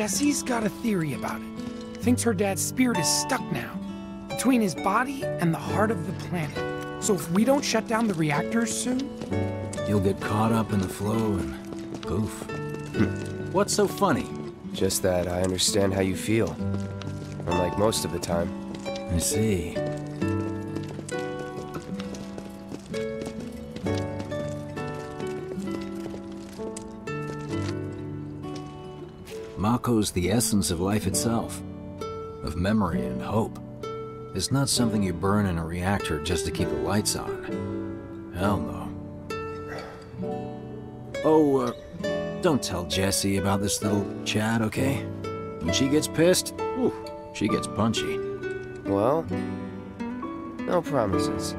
Jessie's got a theory about it. Thinks her dad's spirit is stuck now, between his body and the heart of the planet. So if we don't shut down the reactors soon, You'll get caught up in the flow and poof. Hmm. What's so funny? Just that I understand how you feel. Unlike most of the time. I see. Mako's the essence of life itself, of memory and hope. It's not something you burn in a reactor just to keep the lights on. Hell no. Oh, uh, don't tell Jessie about this little chat, okay? When she gets pissed, ooh, she gets punchy. Well, no promises.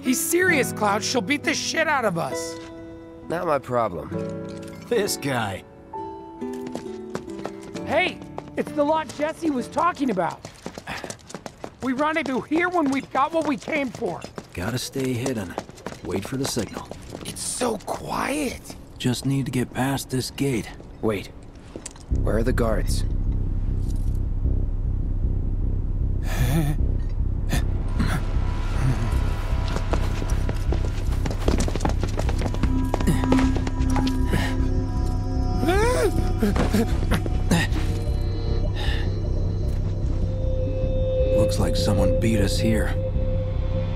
he's serious, Cloud. She'll beat the shit out of us. Not my problem. This guy. Hey, it's the lot Jessie was talking about. We rendezvous here when we've got what we came for. Gotta stay hidden. Wait for the signal. It's so quiet. Just need to get past this gate. Wait. Where are the guards? beat us here.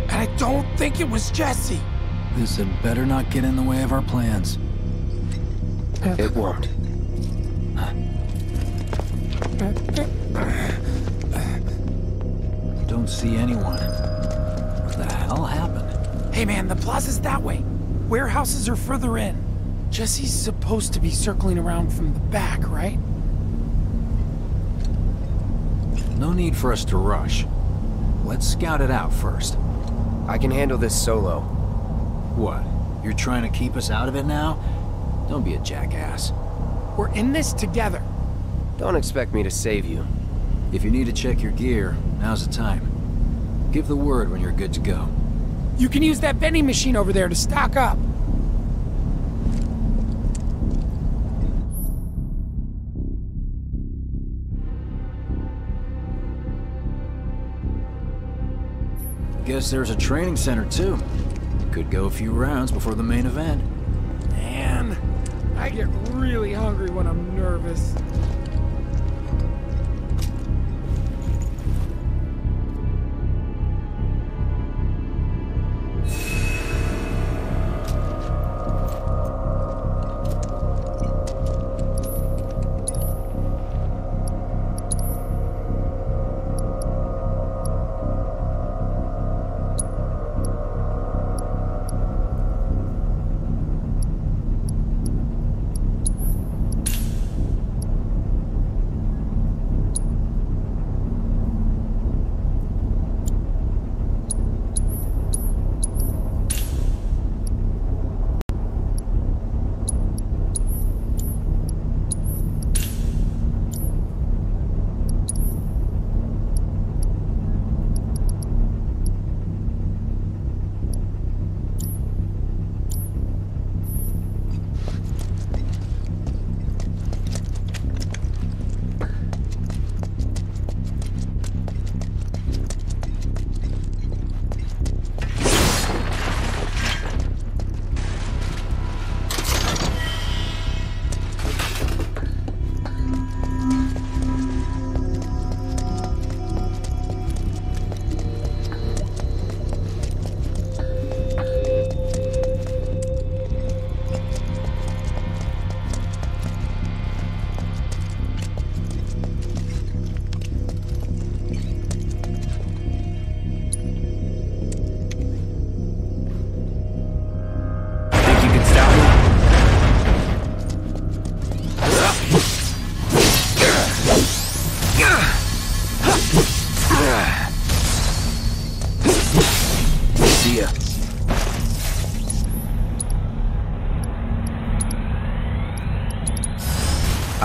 And I don't think it was Jessie. This had better not get in the way of our plans. It won't. Don't see anyone. What the hell happened? Hey man, the plaza's that way. Warehouses are further in. Jessie's supposed to be circling around from the back, right? No need for us to rush. Let's scout it out first. I can handle this solo. What? You're trying to keep us out of it now? Don't be a jackass. We're in this together. Don't expect me to save you. If you need to check your gear, now's the time. Give the word when you're good to go. You can use that vending machine over there to stock up. There's a training center too. Could go a few rounds before the main event. Man, I get really hungry when I'm nervous.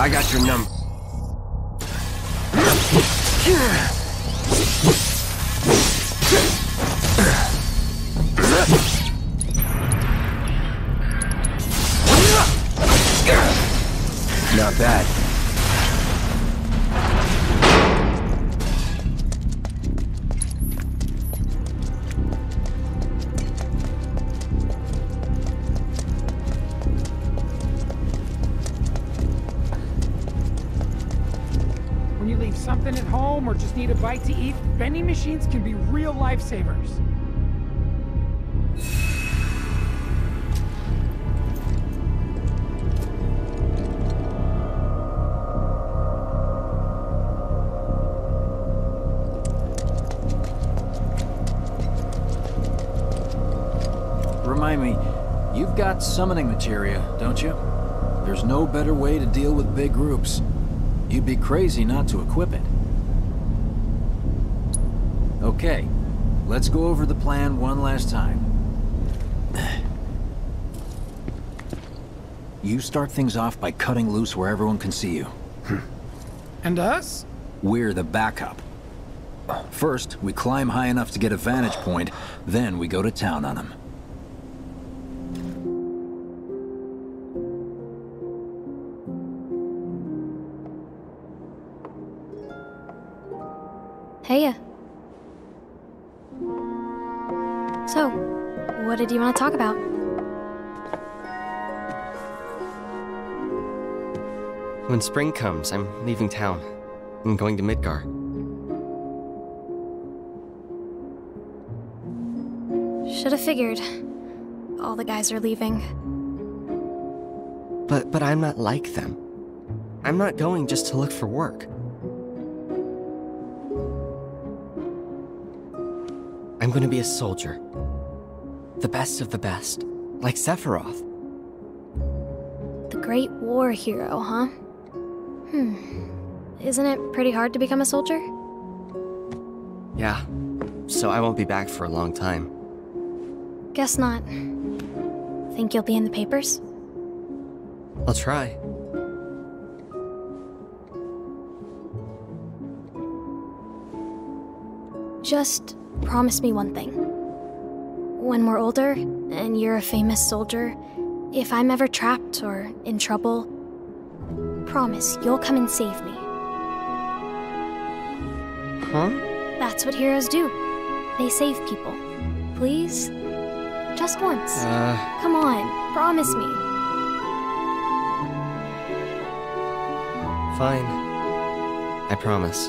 I got your number. Need a bite to eat, vending machines can be real lifesavers. Remind me, you've got summoning materia, don't you? There's no better way to deal with big groups. You'd be crazy not to equip it. Okay, let's go over the plan one last time. You start things off by cutting loose where everyone can see you. Hmm. And us? We're the backup. First, we climb high enough to get a vantage point, then we go to town on them. When spring comes, I'm leaving town. I'm going to Midgar. Should have figured. All the guys are leaving. But but I'm not like them. I'm not going just to look for work. I'm going to be a soldier. The best of the best, like Sephiroth. The Great War hero, huh? Hmm. Isn't it pretty hard to become a soldier? Yeah. So I won't be back for a long time. Guess not. Think you'll be in the papers? I'll try. Just promise me one thing. When we're older, and you're a famous soldier, if I'm ever trapped or in trouble, promise you'll come and save me. Huh? That's what heroes do. They save people. Please? Just once. Uh, Come on, promise me. fine. I promise.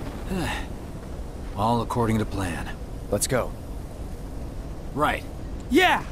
All according to plan. Let's go. Right. Yeah!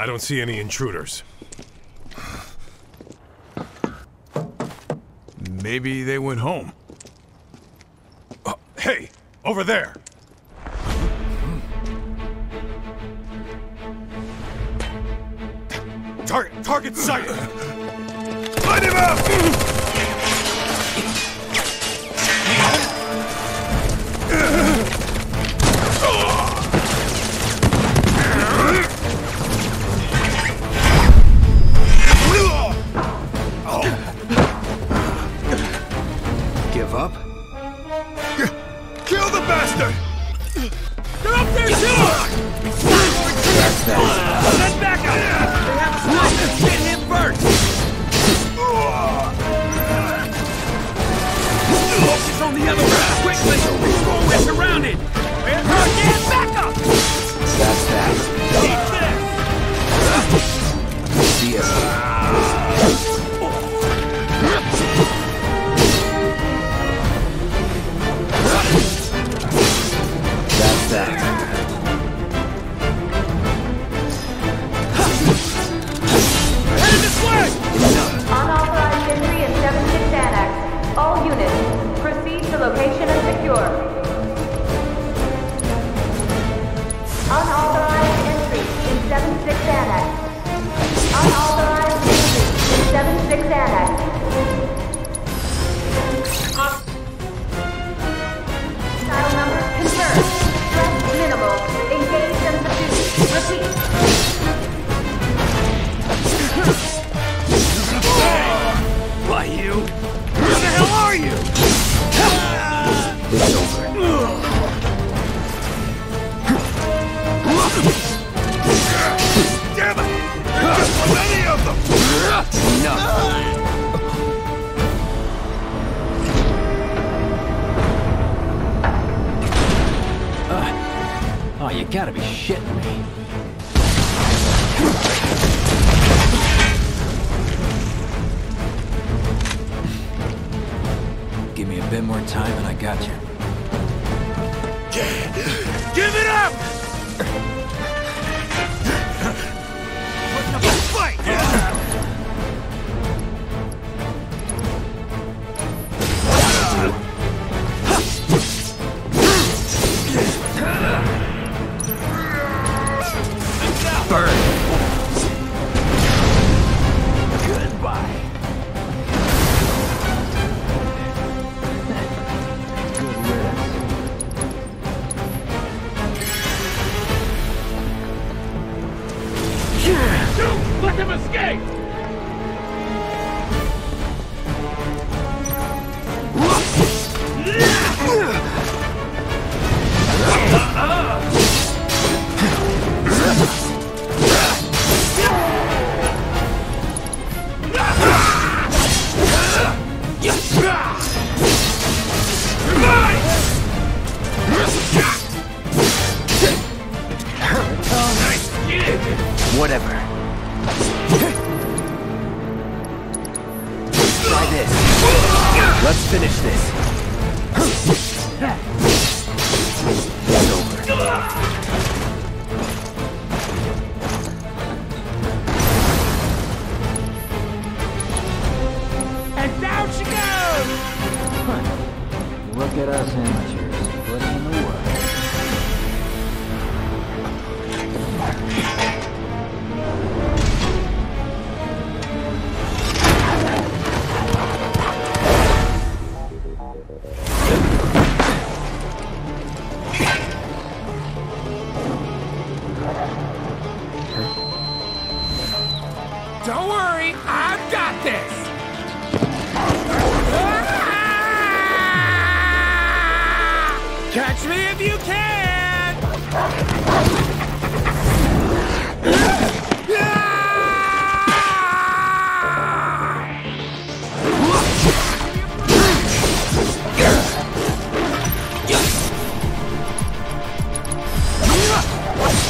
I don't see any intruders. Maybe they went home. Uh, hey, over there! Target, target sighted! Light him up! What?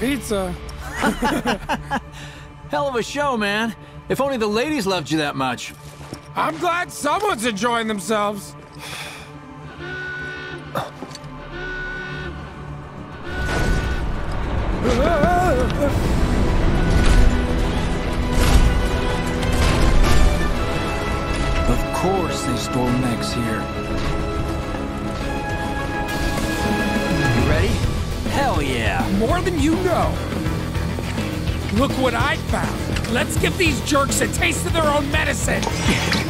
pizza. Hell of a show, man. If only the ladies loved you that much. I'm glad someone's enjoying themselves. Of course they stole Max here. more than you know. Look what I found. Let's give these jerks a taste of their own medicine.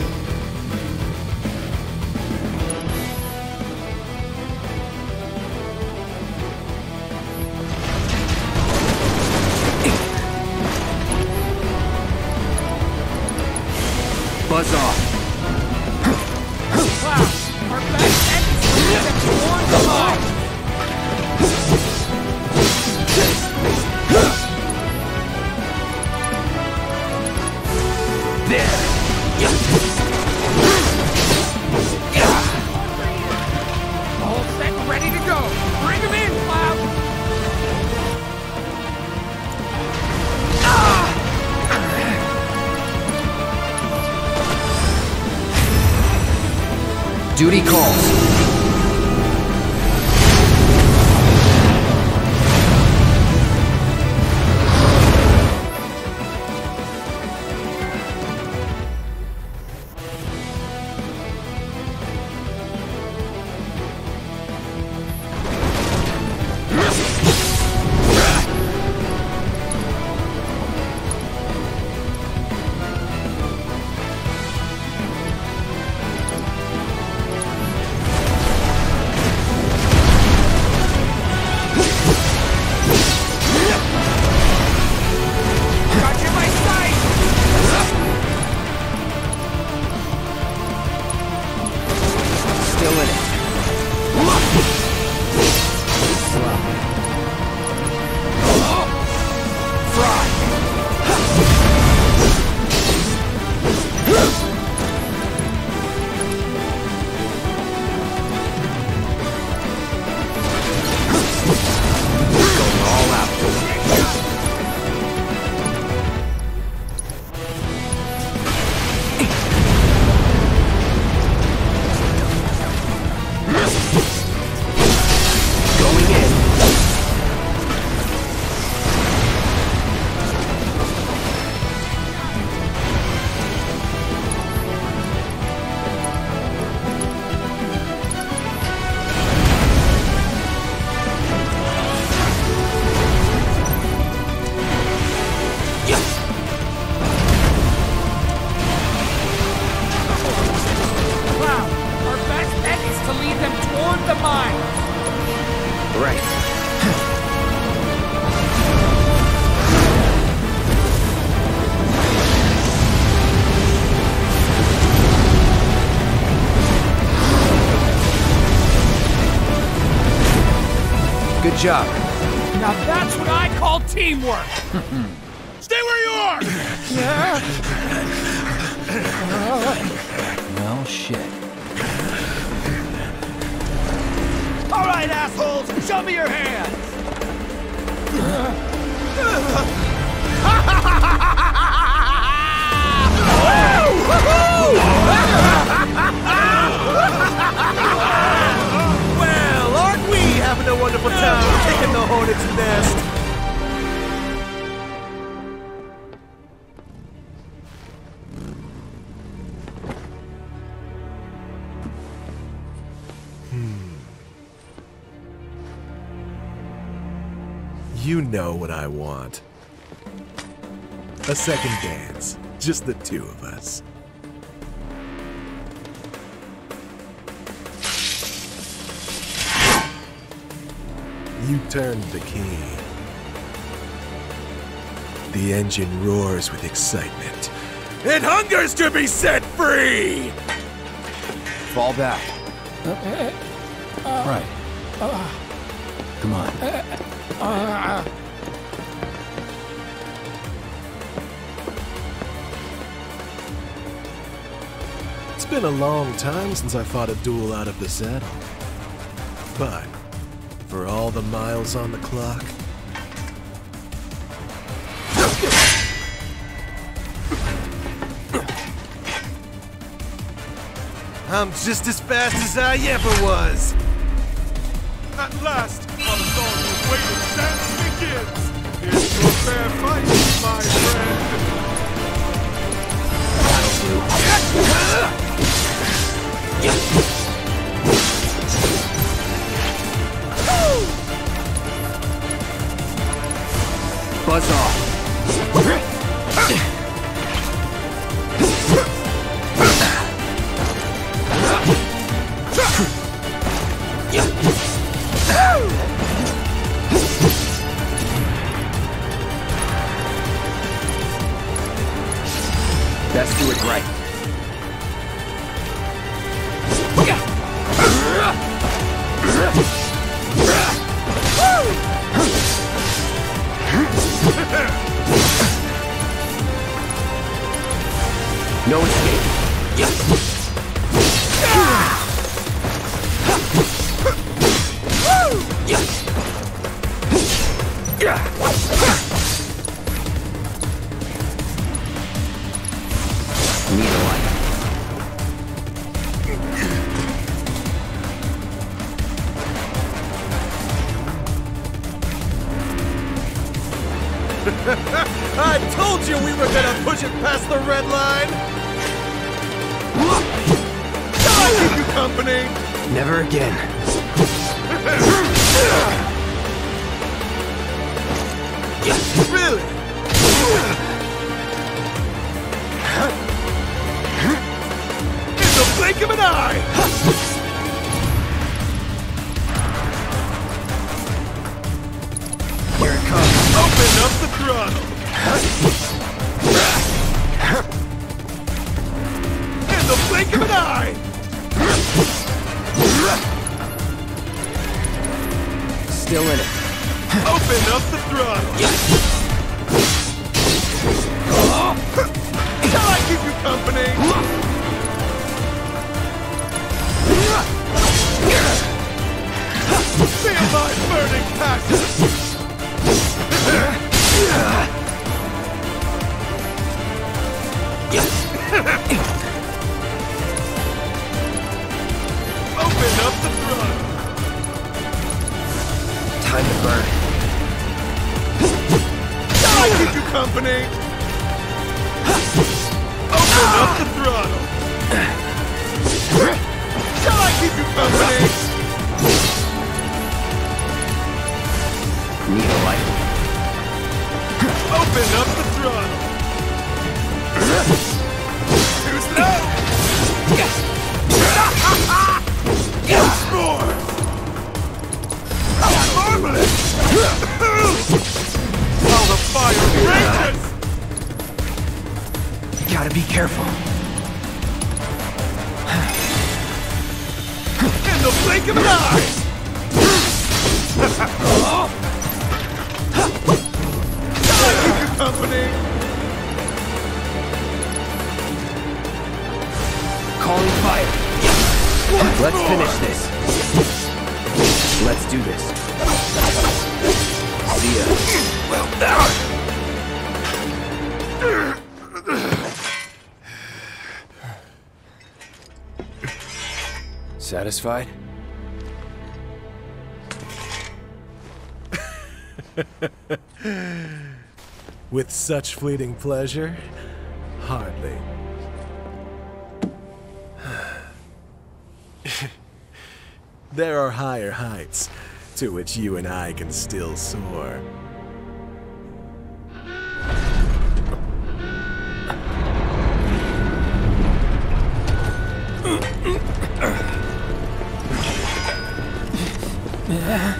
job. Now that's what I call teamwork. Wonderful time the hornet's nest? Hmm. You know what I want. A second dance. Just the two of us. You turned the key. The engine roars with excitement. It hungers to be set free! Fall back. Right. Come on. It's been a long time since I fought a duel out of the saddle. But, all the miles on the clock, I'm just as fast as I ever was. At last, our long awaited dance begins! It's a fair fight, my friend! Buzz off. Really? In the blink of an eye! Open up the throttle! In the blink of an eye! Still in it. Open up the throttle! Shall I keep you company? Feel my burning passion! Time to burn. I keep you company? Open up the throttle! Shall I keep you company? Need a light. Open up the throttle! How the fire! Gotta be careful. In the blink of an eye! I keep you company? Calling fire. Let's finish this. Let's do this. Ya. Well done. Satisfied? With such fleeting pleasure? Hardly. there are higher heights to which you and I can still soar. Okay,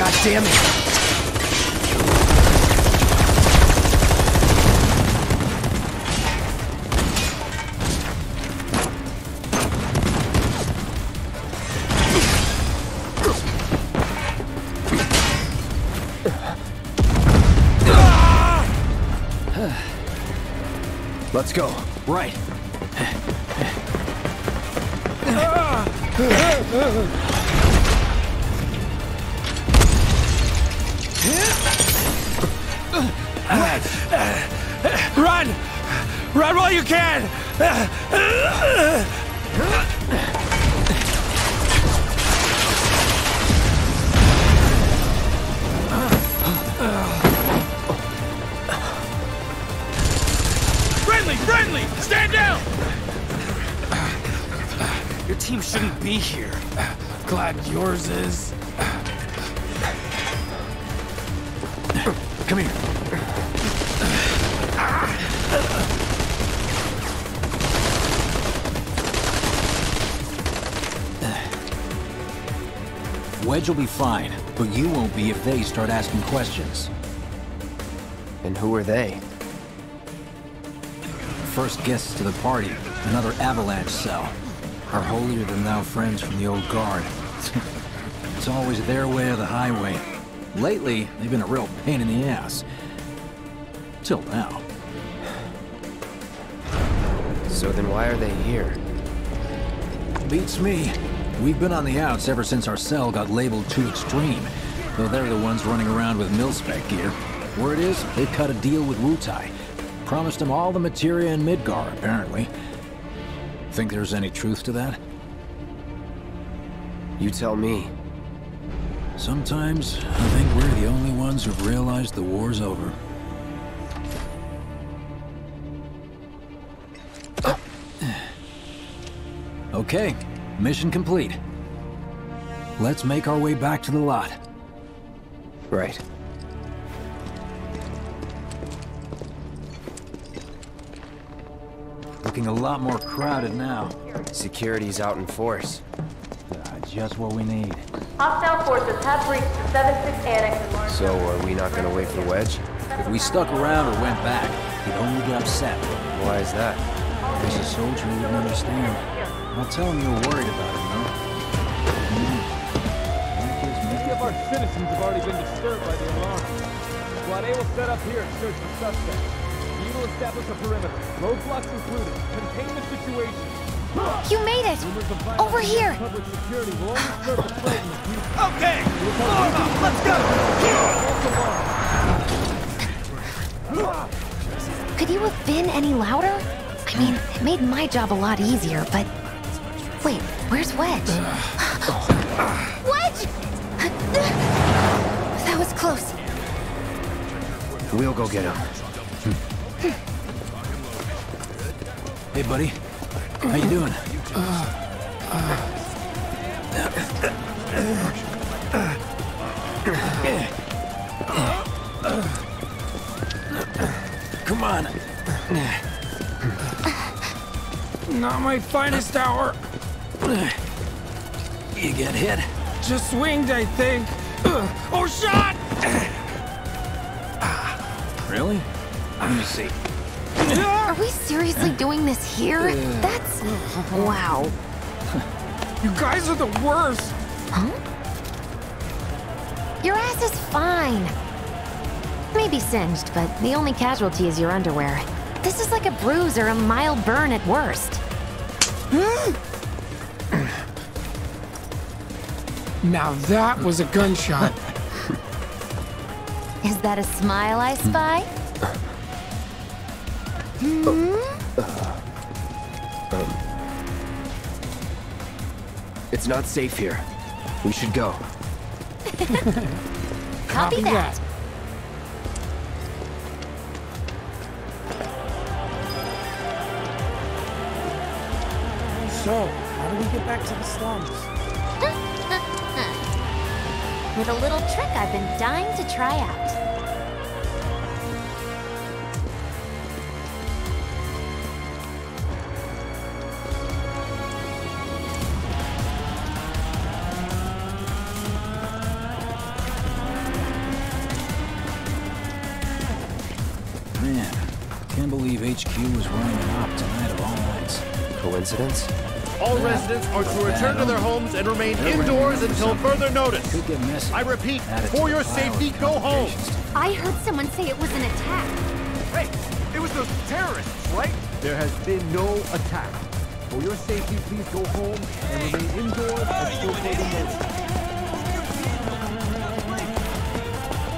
God damn it. Let's go. Right. Run! Run while you can! Friendly, friendly! Stand down! Your team shouldn't be here. Glad yours is. Will be fine, but you won't be if they start asking questions. And who are they? First guests to the party, another avalanche cell. Our holier-than-thou friends from the old guard. it's always their way or the highway. Lately, they've been a real pain in the ass. Till now. So then why are they here? Beats me. We've been on the outs ever since our cell got labeled too extreme. Though they're the ones running around with mil-spec gear. Word is, they cut a deal with Wutai. Promised them all the materia in Midgar, apparently. Think there's any truth to that? You tell me. Sometimes, I think we're the only ones who've realized the war's over. Uh. Okay, mission complete. Let's make our way back to the lot. Right. Looking a lot more crowded now. Security's out in force. Ah, just what we need. Hostile forces have breached the 7-6 annex. So are we not gonna wait for the Wedge? If we stuck around or went back, he'd only get upset. Why is that? He's a soldier who wouldn't understand. I'll tell him you're worried about him, mm-hmm. though. Many of our citizens have already been disturbed by the alarm. Squad A will set up here and search for suspects. B will establish a perimeter, roadblocks included. Contain the situation. You made it! Rumors of violence Over here! Public security will only serve to frighten the people. Okay! Form up! Let's go! Could you have been any louder? I mean, it made my job a lot easier, but... Wait, where's Wedge? Uh, Wedge! That was close. We'll go get him. Hmm. Hey, buddy. How you doing? Come on. Not my finest hour. You get hit? Just swinged, I think. Or oh, shot! Really? Let me see. Are we seriously doing this here? That's... Wow. You guys are the worst. Huh? Your ass is fine. Maybe singed, but the only casualty is your underwear. This is like a bruise or a mild burn at worst. Now that was a gunshot. Is that a smile I spy? Hmm. It's not safe here. We should go. Copy that. So, how do we get back to the slums? With a little trick I've been dying to try out. Man, can't believe HQ was running an op tonight of all nights. Coincidence? All residents are to return to their homes and remain indoors until further notice. Could get messy. I repeat, for your the pile of safety, go home. I heard someone say it was an attack. Hey, it was those terrorists, right? There has been no attack. For your safety, please go home and remain indoors until further notice.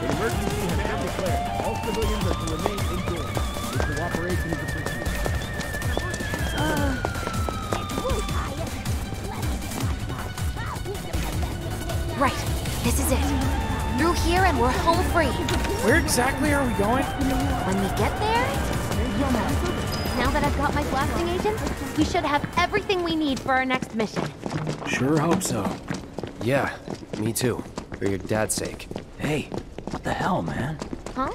An emergency has been declared. All civilians are to remain indoors. Here and we're home free. Where exactly are we going? When we get there... Now that I've got my blasting agent, we should have everything we need for our next mission. Sure hope so. Yeah, me too. For your dad's sake. Hey, what the hell, man? Huh?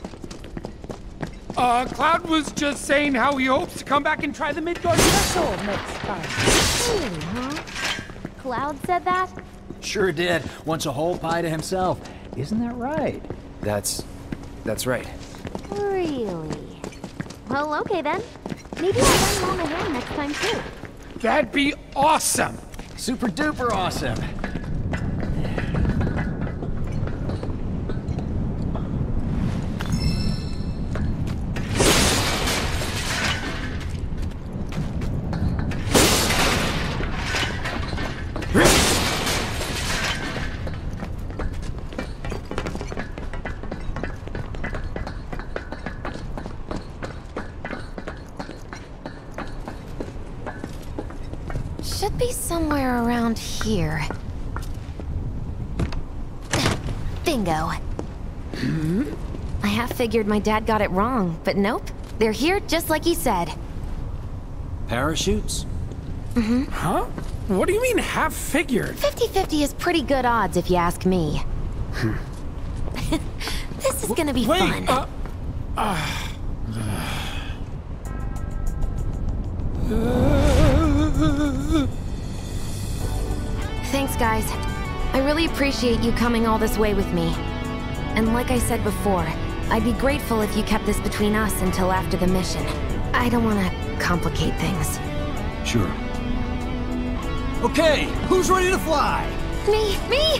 Uh, Cloud was just saying how he hopes to come back and try the Midgar vessel next time. Really, huh? Cloud said that? Sure did. Wants a whole pie to himself. Isn't that right? That's... that's right. Really? Well, okay then. Maybe I'll run him on the hand next time too. That'd be awesome. Super duper awesome. Figured my dad got it wrong, but nope. They're here just like he said. Parachutes? Mm-hmm. Huh? What do you mean half figured? 50-50 is pretty good odds if you ask me. Hmm. this is gonna be Wait, fun. uh, uh Thanks, guys. I really appreciate you coming all this way with me. And like I said before, I'd be grateful if you kept this between us until after the mission. I don't want to complicate things. Sure. Okay, who's ready to fly? Me, me!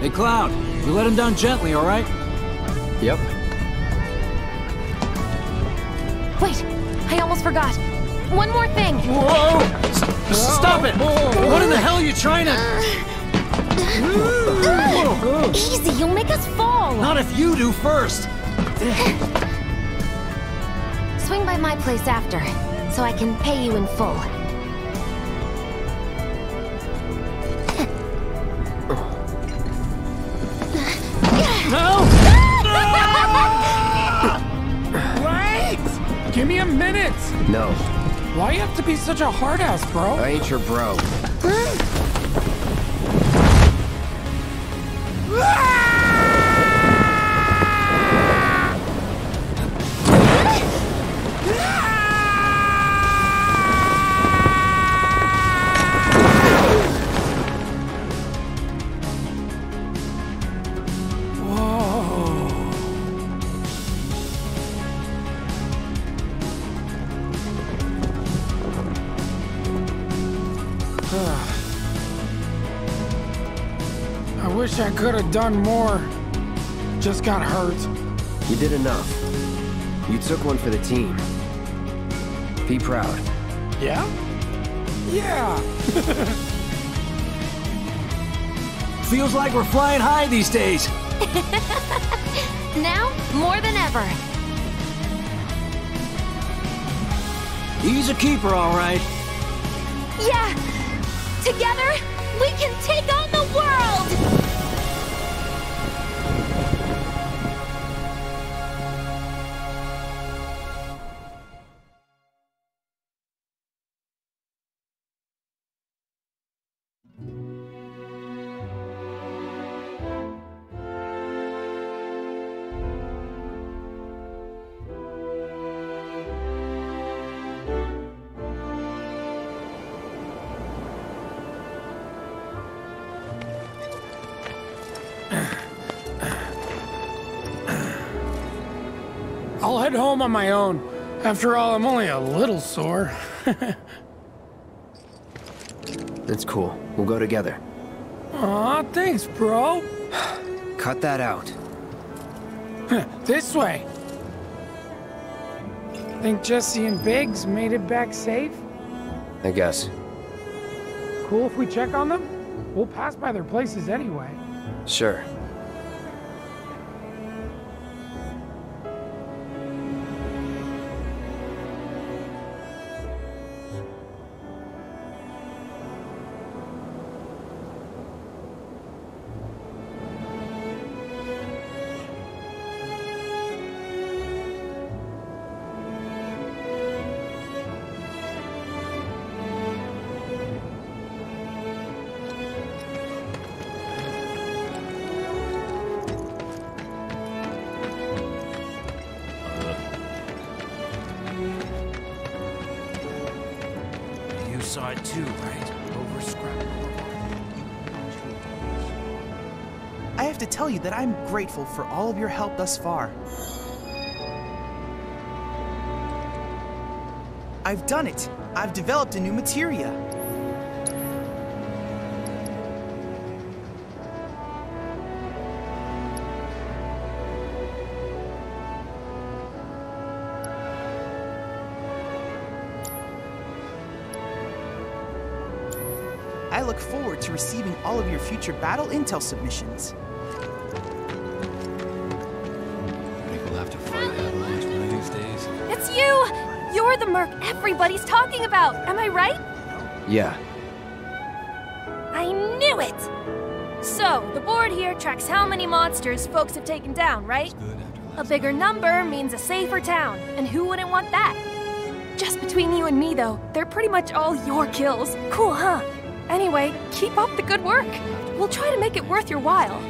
Hey, Cloud, we let him down gently, all right? Yep. Wait, I almost forgot. One more thing. Whoa! S- stop it! What in the hell are you trying to... Uh, Mm. Easy, you'll make us fall. Not if you do first! Swing by my place after, so I can pay you in full. No! wait! Give me a minute! No, Why you have to be such a hard ass, bro? I ain't your bro. Could have done more. Just got hurt. You did enough. You took one for the team. Be proud. Yeah? Yeah. Feels like we're flying high these days. Now, more than ever. He's a keeper, all right. Yeah! Together, we can take on head home on my own. After all, I'm only a little sore. That's cool. We'll go together. Aw, thanks, bro. Cut that out. This way. Think Jessie and Biggs made it back safe? I guess. Cool if we check on them? We'll pass by their places anyway. Sure. Grateful for all of your help thus far. I've done it. I've developed a new materia. I look forward to receiving all of your future battle intel submissions. Merc everybody's talking about, am I right? Yeah. I knew it! So, the board here tracks how many monsters folks have taken down, right? A bigger number means a safer town, and who wouldn't want that? Just between you and me, though, they're pretty much all your kills. Cool, huh? Anyway, keep up the good work. We'll try to make it worth your while.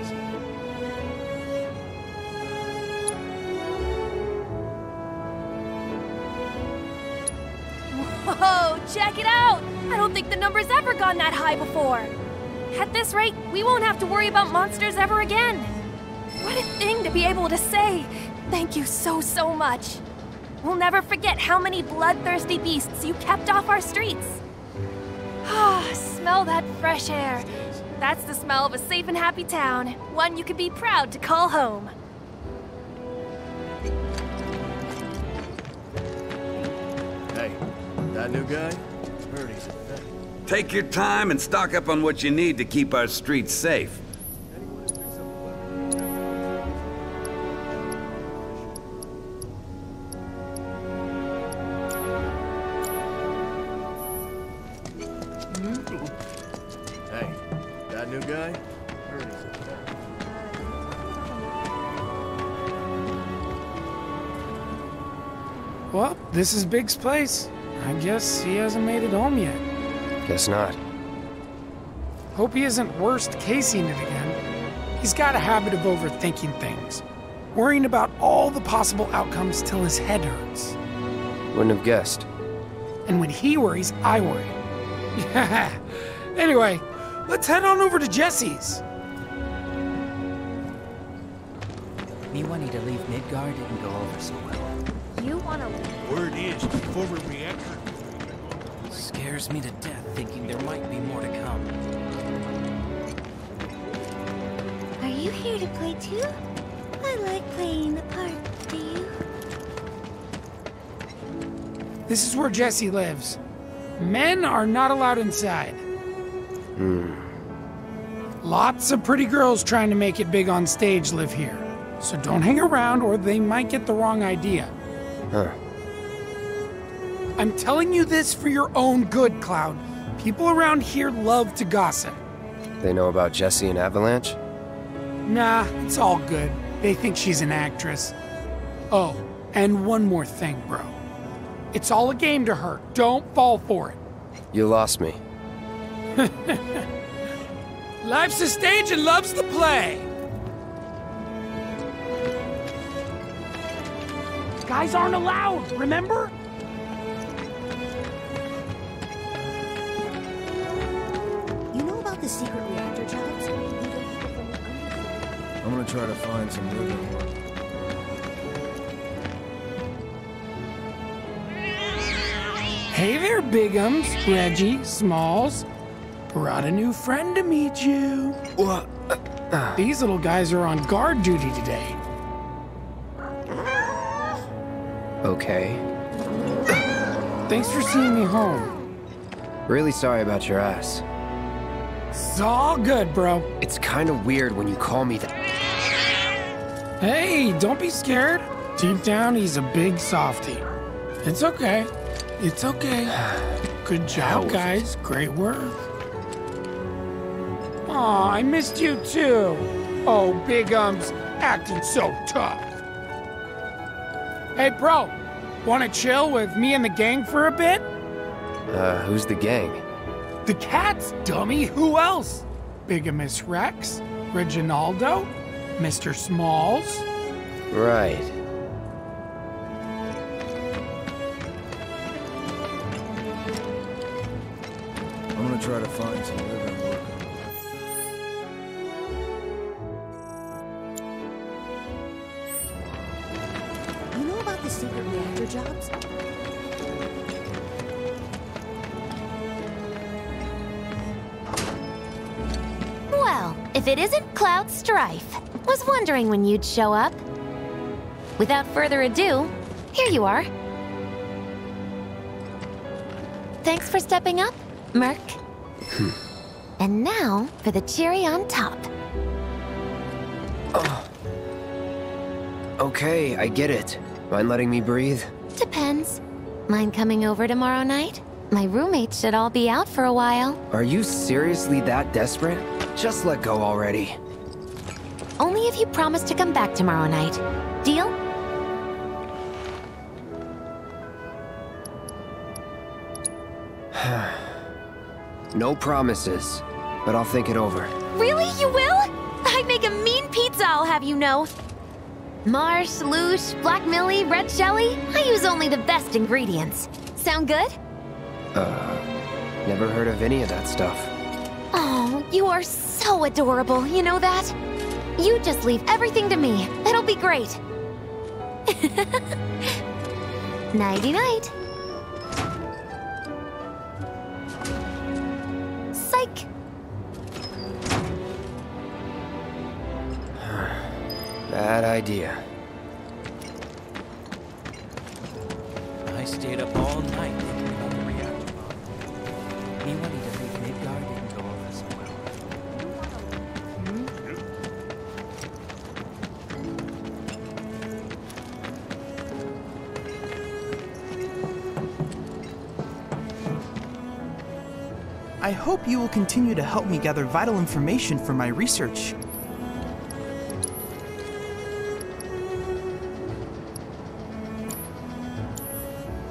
The number's ever gone that high before. At this rate, we won't have to worry about monsters ever again. What a thing to be able to say! Thank you so, so much. We'll never forget how many bloodthirsty beasts you kept off our streets. Ah, smell that fresh air. That's the smell of a safe and happy town. One you can be proud to call home. Hey, that new guy? Take your time and stock up on what you need to keep our streets safe. Hey, that new guy? Heard he's a vet. Well, this is Biggs' place. I guess he hasn't made it home yet. Guess not. Hope he isn't worst casing it again. He's got a habit of overthinking things, worrying about all the possible outcomes till his head hurts. Wouldn't have guessed. And when he worries, I worry. anyway, let's head on over to Jessie's. Me wanting to leave Midgar didn't go over so well. You wanna Word is, the former reactor Scares me to death thinking there might be more to come. Are you here to play too? I like playing the part, do you? This is where Jessie lives. Men are not allowed inside. Hmm. Lots of pretty girls trying to make it big on stage live here. So don't hang around or they might get the wrong idea. Huh. I'm telling you this for your own good, Cloud. People around here love to gossip. They know about Jessie and Avalanche? Nah, it's all good. They think she's an actress. Oh, and one more thing, bro. It's all a game to her. Don't fall for it. You lost me. Life's a stage and love's the play. Guys aren't allowed, remember? The secret reactor jobs? I'm gonna try to find some living work. Hey there, Bigums, Reggie, Smalls. Brought a new friend to meet you. What? These little guys are on guard duty today. Okay. Thanks for seeing me home. Really sorry about your ass. It's all good, bro. It's kind of weird when you call me that. Hey, don't be scared. Deep down, he's a big softy. It's okay. It's okay. Good job, guys. Great work. Aw, I missed you too. Oh, Big Um's acting so tough. Hey, bro, wanna chill with me and the gang for a bit? Uh, who's the gang? The cats, dummy. Who else? Bigamous Rex, Reginaldo, Mr. Smalls. Right. I'm gonna try to find some Was wondering when you'd show up. Without further ado, here you are. Thanks for stepping up, Merc. Hmm. and now for the cherry on top. Oh. Okay, I get it. Mind letting me breathe? Depends. Mind coming over tomorrow night? My roommates should all be out for a while. Are you seriously that desperate? Just let go already. Only if you promise to come back tomorrow night. Deal? no promises, but I'll think it over. Really? You will? I'd make a mean pizza, I'll have you know. Marsh, Loosh, Black Millie, Red Shelly. I use only the best ingredients. Sound good? Uh, never heard of any of that stuff. Oh, you are so adorable, you know that? You just leave everything to me. It'll be great. Nighty-night. Psych. Bad idea. I stayed up all night hope you will continue to help me gather vital information for my research.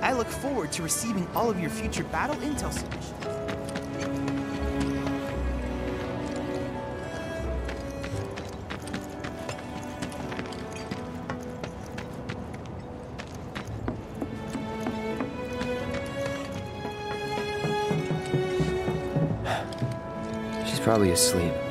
I look forward to receiving all of your future battle intel submissions. Probably asleep.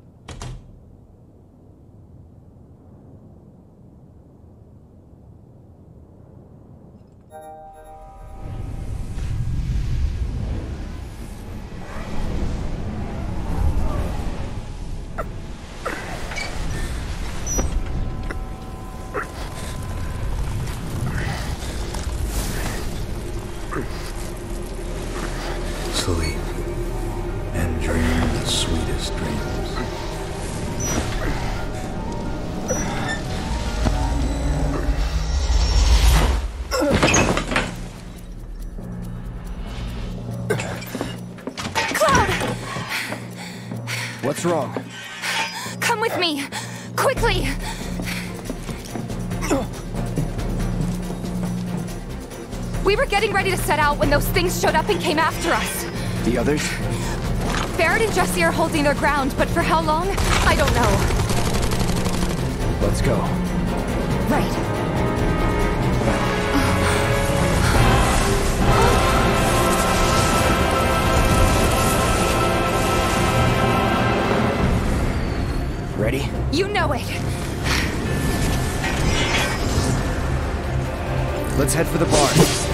ready to set out when those things showed up and came after us. The others? Barret and Jessie are holding their ground, but for how long? I don't know. Let's go. Right. Ready? You know it! Let's head for the bar.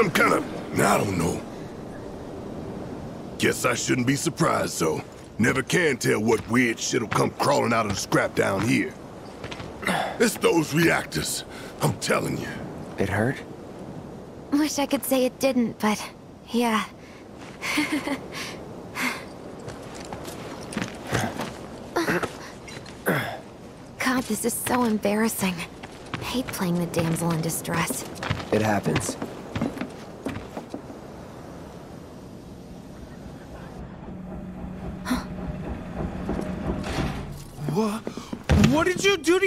Some kind of... I don't know. Guess I shouldn't be surprised, though. Never can tell what weird shit'll come crawling out of the scrap down here. It's those reactors. I'm telling you. It hurt? Wish I could say it didn't, but yeah. God, this is so embarrassing. I hate playing the damsel in distress. It happens. What? What did you do to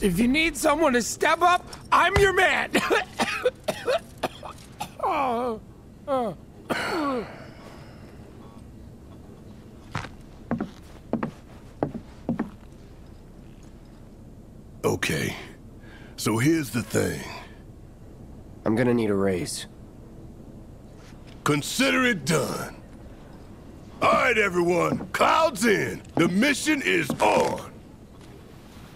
If you need someone to step up, I'm your man. oh, oh. Okay. So here's the thing. I'm gonna need a raise. Consider it done. All right, everyone. Clouds in. The mission is on.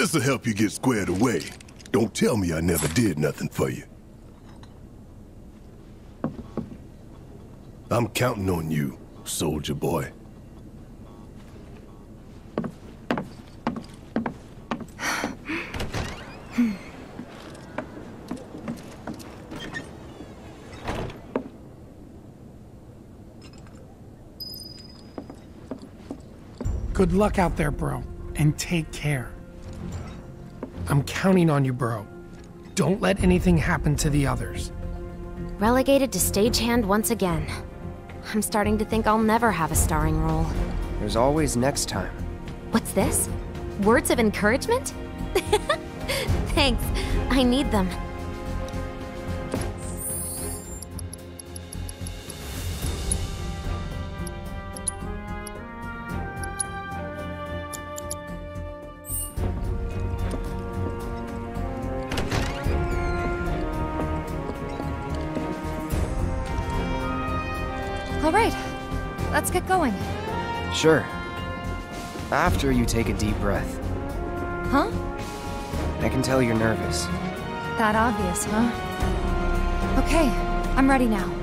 This'll help you get squared away. Don't tell me I never did nothing for you. I'm counting on you, soldier boy. Good luck out there, bro, and take care. I'm counting on you, bro. Don't let anything happen to the others. Relegated to stagehand once again. I'm starting to think I'll never have a starring role. There's always next time. What's this? Words of encouragement? Thanks. I need them. Sure. After you take a deep breath. Huh? I can tell you're nervous. That obvious, huh? Okay, I'm ready now.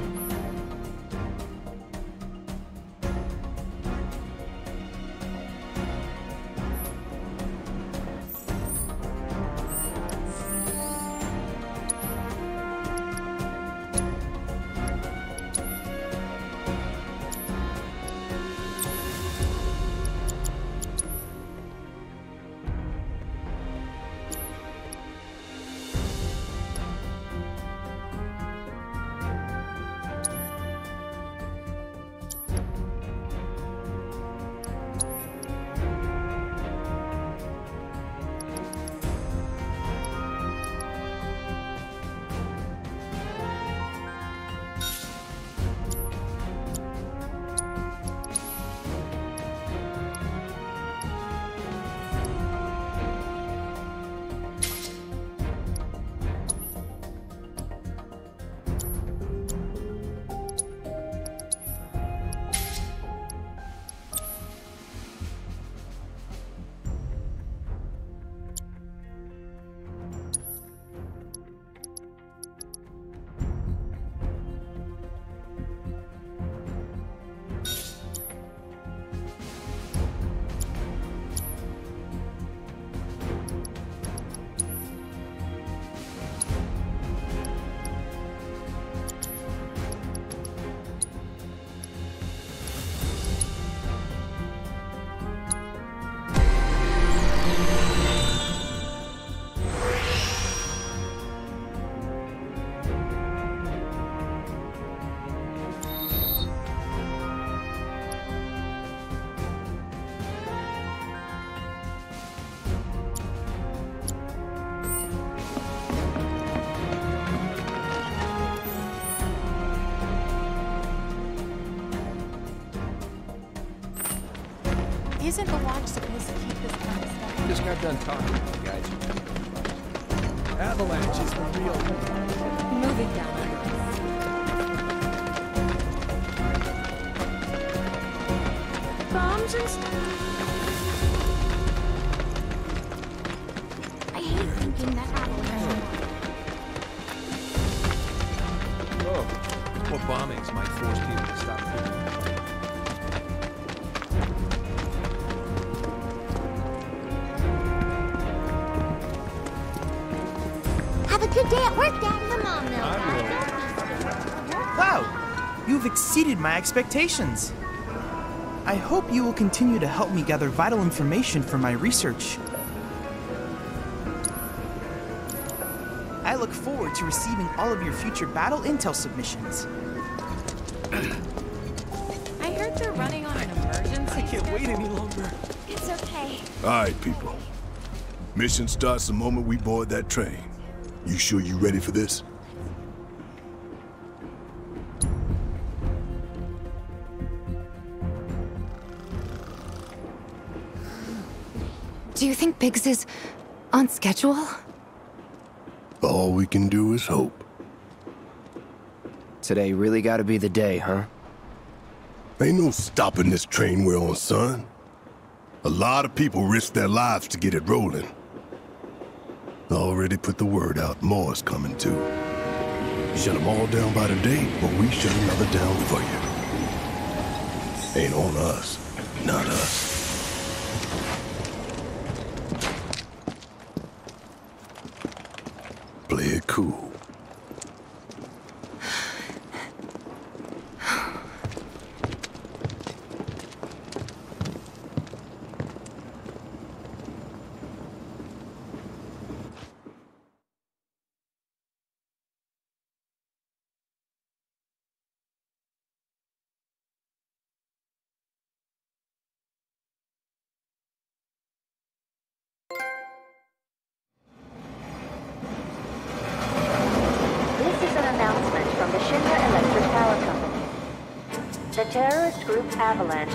Isn't the watch supposed to keep this kind of stuff? Just got done talking to the guys. Avalanche is the real. Moving down. Bombs and stuff. I hate thinking that Avalanche. Oh, more bombings might force people to stop thinking. Exceeded my expectations. I hope you will continue to help me gather vital information for my research. I look forward to receiving all of your future battle intel submissions. I heard they're running on an emergency. I can't wait any longer. It's okay. All right, people. Mission starts the moment we board that train. You sure you ready for this? Biggs is on schedule? All we can do is hope. Today really gotta be the day, huh? Ain't no stopping this train we're on, son. A lot of people risk their lives to get it rolling. Already put the word out, more is coming too. Shut them all down by today, or we shut another down for you. Ain't on us, not us.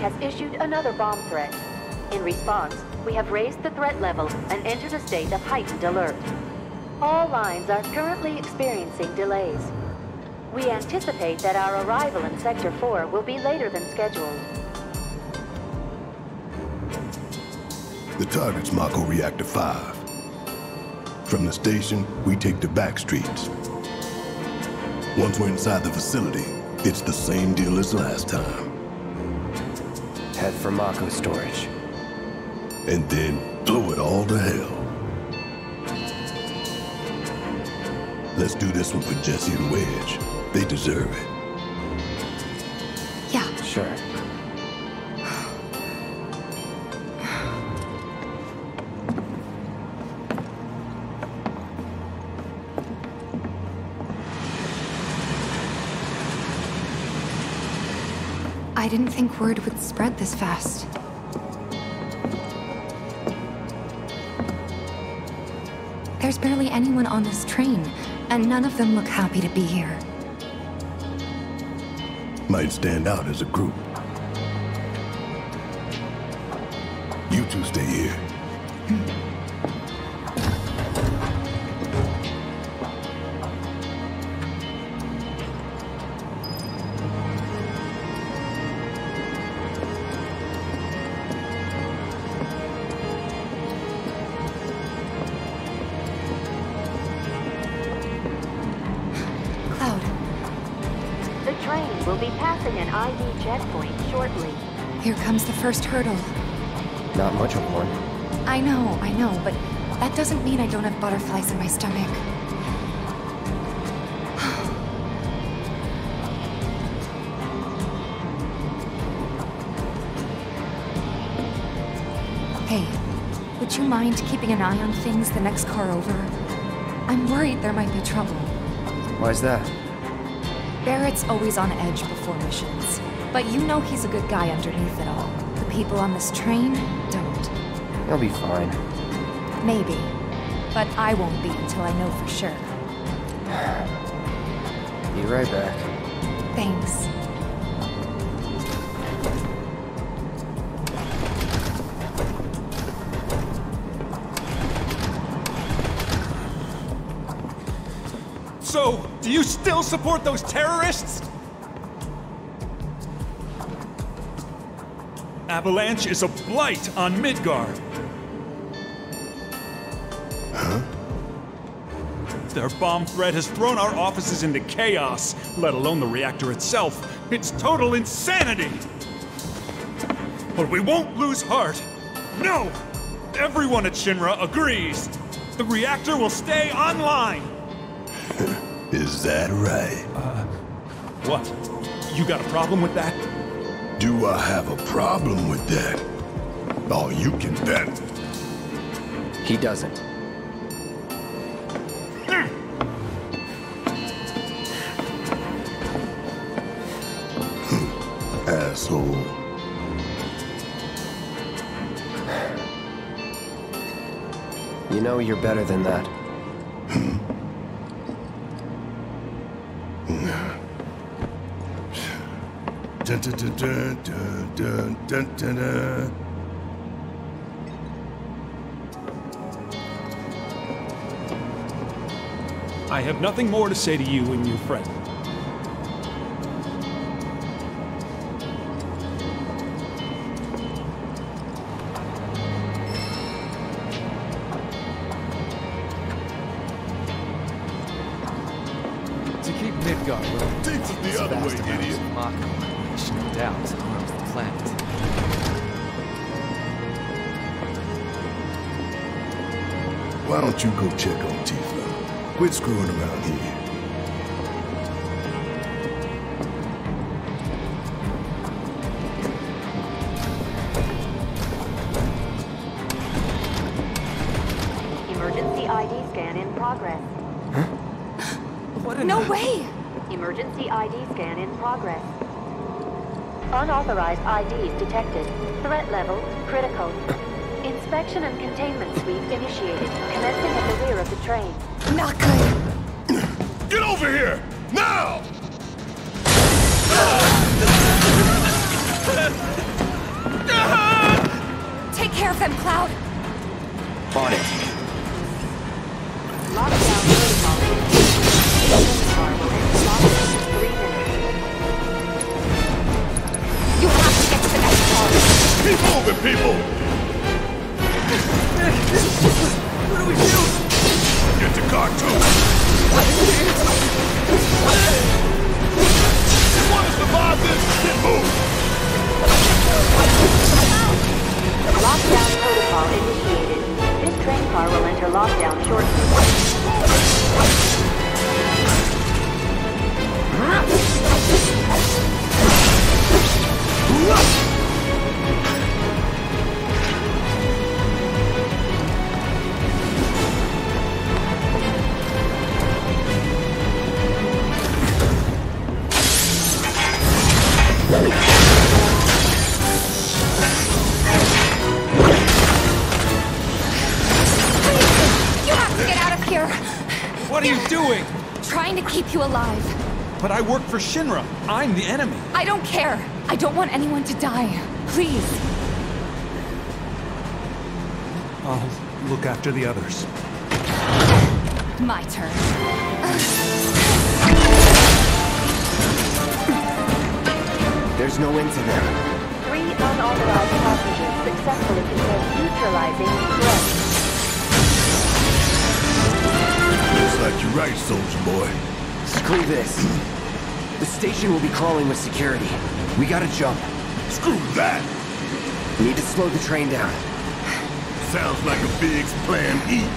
Has issued another bomb threat. In response, we have raised the threat level and entered a state of heightened alert. All lines are currently experiencing delays. We anticipate that our arrival in Sector 4 will be later than scheduled. The target's Mako Reactor 5. From the station, we take the back streets. Once we're inside the facility, it's the same deal as last time. Head for Mako storage. And then blow it all to hell. Let's do this one for Jessie and Wedge. They deserve it. Yeah. Sure. Didn't think word would spread this fast. There's barely anyone on this train, and none of them look happy to be here. Might stand out as a group. You two stay here. Hmm. Comes the first hurdle. Not much of one. I know, I know, but that doesn't mean I don't have butterflies in my stomach. Hey, would you mind keeping an eye on things the next car over? I'm worried there might be trouble. Why's that? Barret's always on edge before missions, but you know he's a good guy underneath it all. The people on this train don't. He'll be fine. Maybe. But I won't be until I know for sure. be right back. Thanks. So, do you still support those terrorists? Avalanche is a blight on Midgar. Huh? Their bomb threat has thrown our offices into chaos, let alone the reactor itself. It's total insanity! But we won't lose heart. No! Everyone at Shinra agrees. The reactor will stay online. Is that right? Uh, what? You got a problem with that? Do I have a problem with that? Oh, you can bet. He doesn't. Hmm. Asshole. You know you're better than that. I have nothing more to say to you and your friend. Why don't you go check on Tifa? Quit screwing around here. Emergency ID scan in progress. Huh? What no way! Emergency ID scan in progress. Unauthorized IDs detected. Threat level critical. Inspection and containment sweep initiated, commencing at the rear of the train. Not good. Get over here! Now! Take care of them, Cloud. On it. Lockdown protocol. Car will enter lockdown in three minutes. You have to get to the next car. Keep moving, people! What do we do? Get! You want to survive this? Get! Lockdown protocol initiated. This train car will enter lockdown shortly. What are you doing? Trying to keep you alive. But I work for Shinra. I'm the enemy. I don't care. I don't want anyone to die. Please. I'll look after the others. My turn. There's no end to them. Three unauthorized passengers successfully contained neutralizing threat. Looks like you're right, soldier boy. Screw this. The station will be crawling with security. We gotta jump. Screw that! Need to slow the train down. Sounds like a Biggs plan E.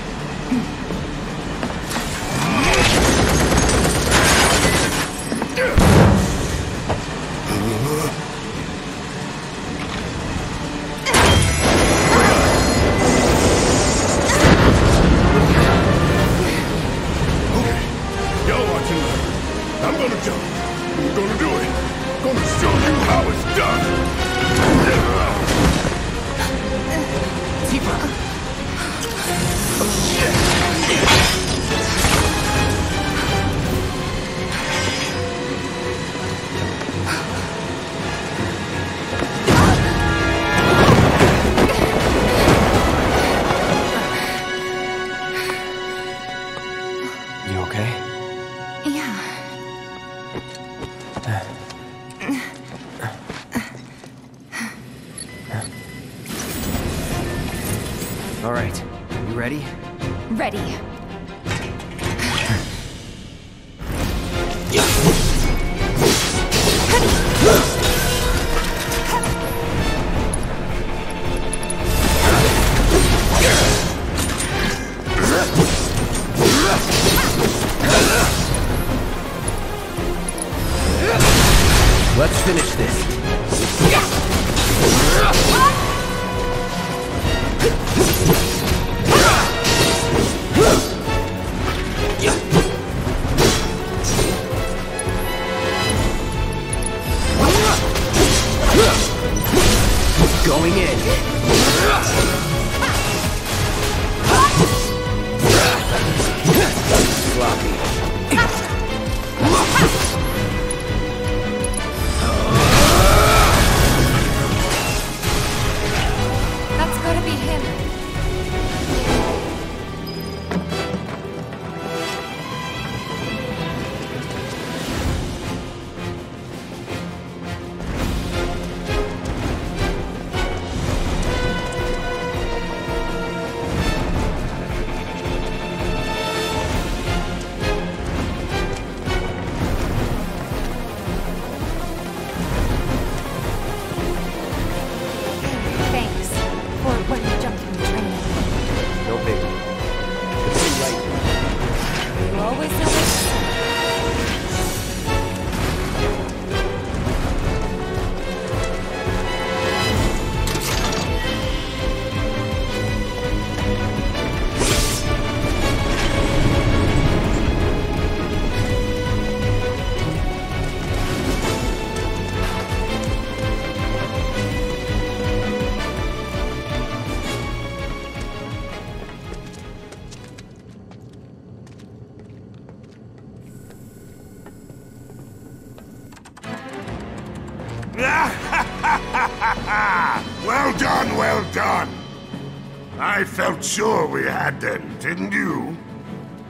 had didn't you?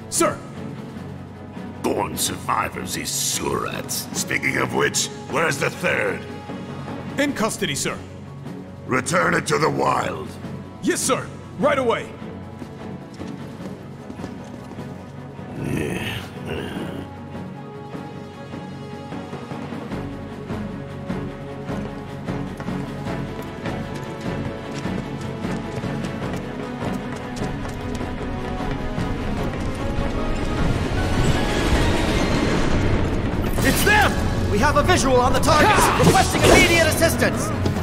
Sir! Born survivors, these Surats. Speaking of which, where's the third? In custody, sir. Return it to the wild. Yes, sir. Right away. visual on the targets! Requesting immediate assistance!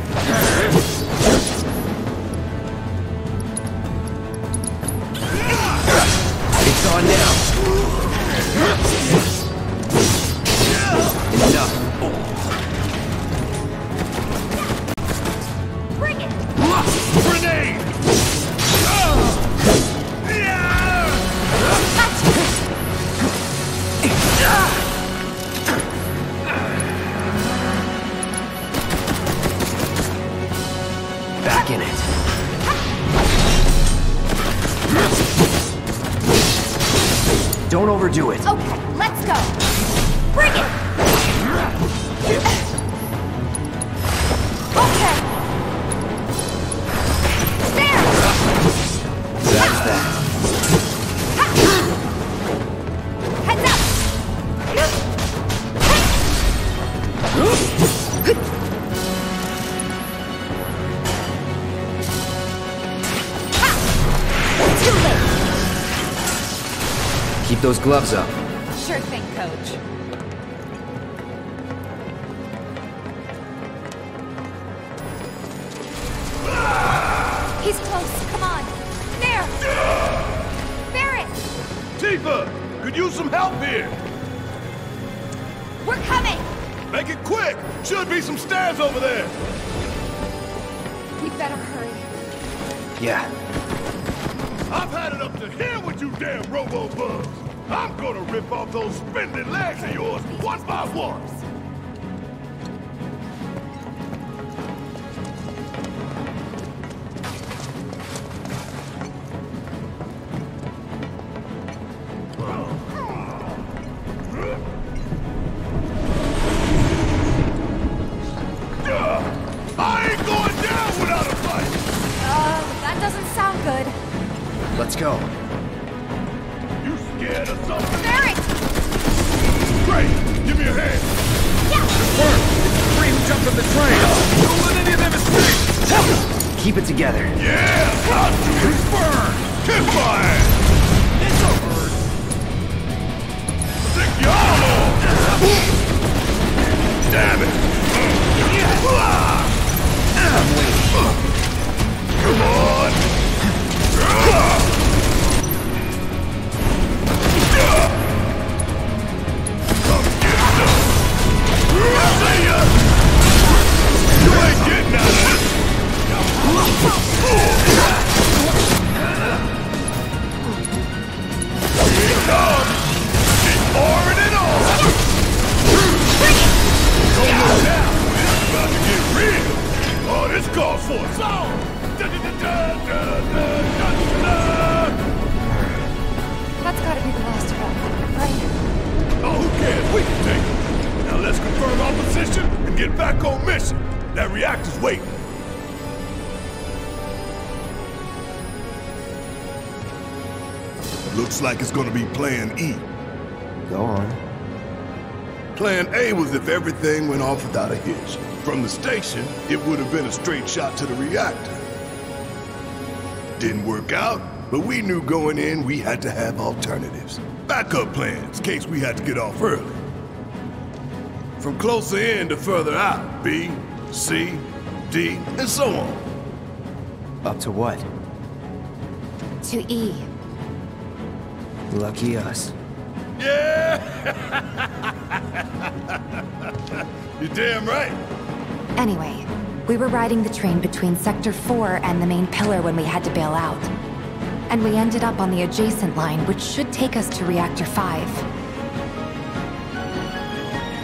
those gloves up. Together. Yeah! Off without a hitch. From the station, it would have been a straight shot to the reactor. Didn't work out, but we knew going in we had to have alternatives. Backup plans, in case we had to get off early. From closer in to further out, B, C, D, and so on. Up to what? To E. Lucky us. Yeah! You're damn right. Anyway, we were riding the train between Sector 4 and the main pillar when we had to bail out. And we ended up on the adjacent line, which should take us to Reactor 5.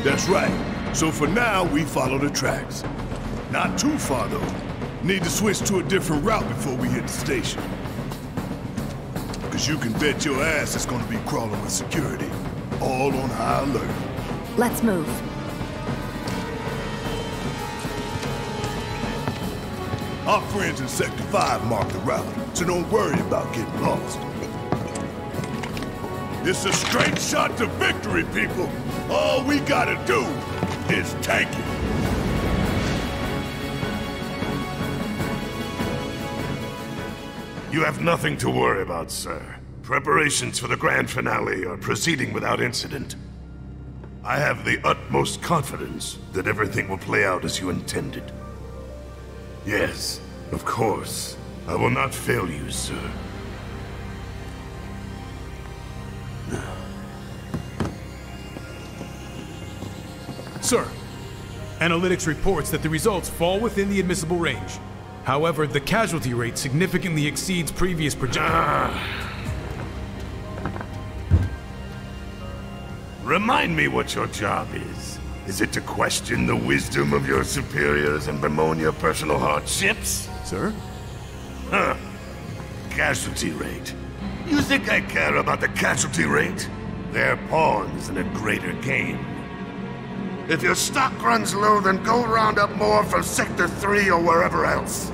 That's right. So for now, we follow the tracks. Not too far, though. Need to switch to a different route before we hit the station. Cause you can bet your ass it's gonna be crawling with security. All on high alert. Let's move. Our friends in Sector 5 marked the route, so don't worry about getting lost. It's a straight shot to victory, people. All we gotta do is tank it. You have nothing to worry about, sir. Preparations for the grand finale are proceeding without incident. I have the utmost confidence that everything will play out as you intended. Yes, of course. I will not fail you, sir. Sir, analytics reports that the results fall within the admissible range. However, the casualty rate significantly exceeds previous projections. Ah. Remind me what your job is. Is it to question the wisdom of your superiors and bemoan your personal hardships? Sir? Huh. Casualty rate. You think I care about the casualty rate? They're pawns in a greater game. If your stock runs low, then go round up more from Sector 3 or wherever else.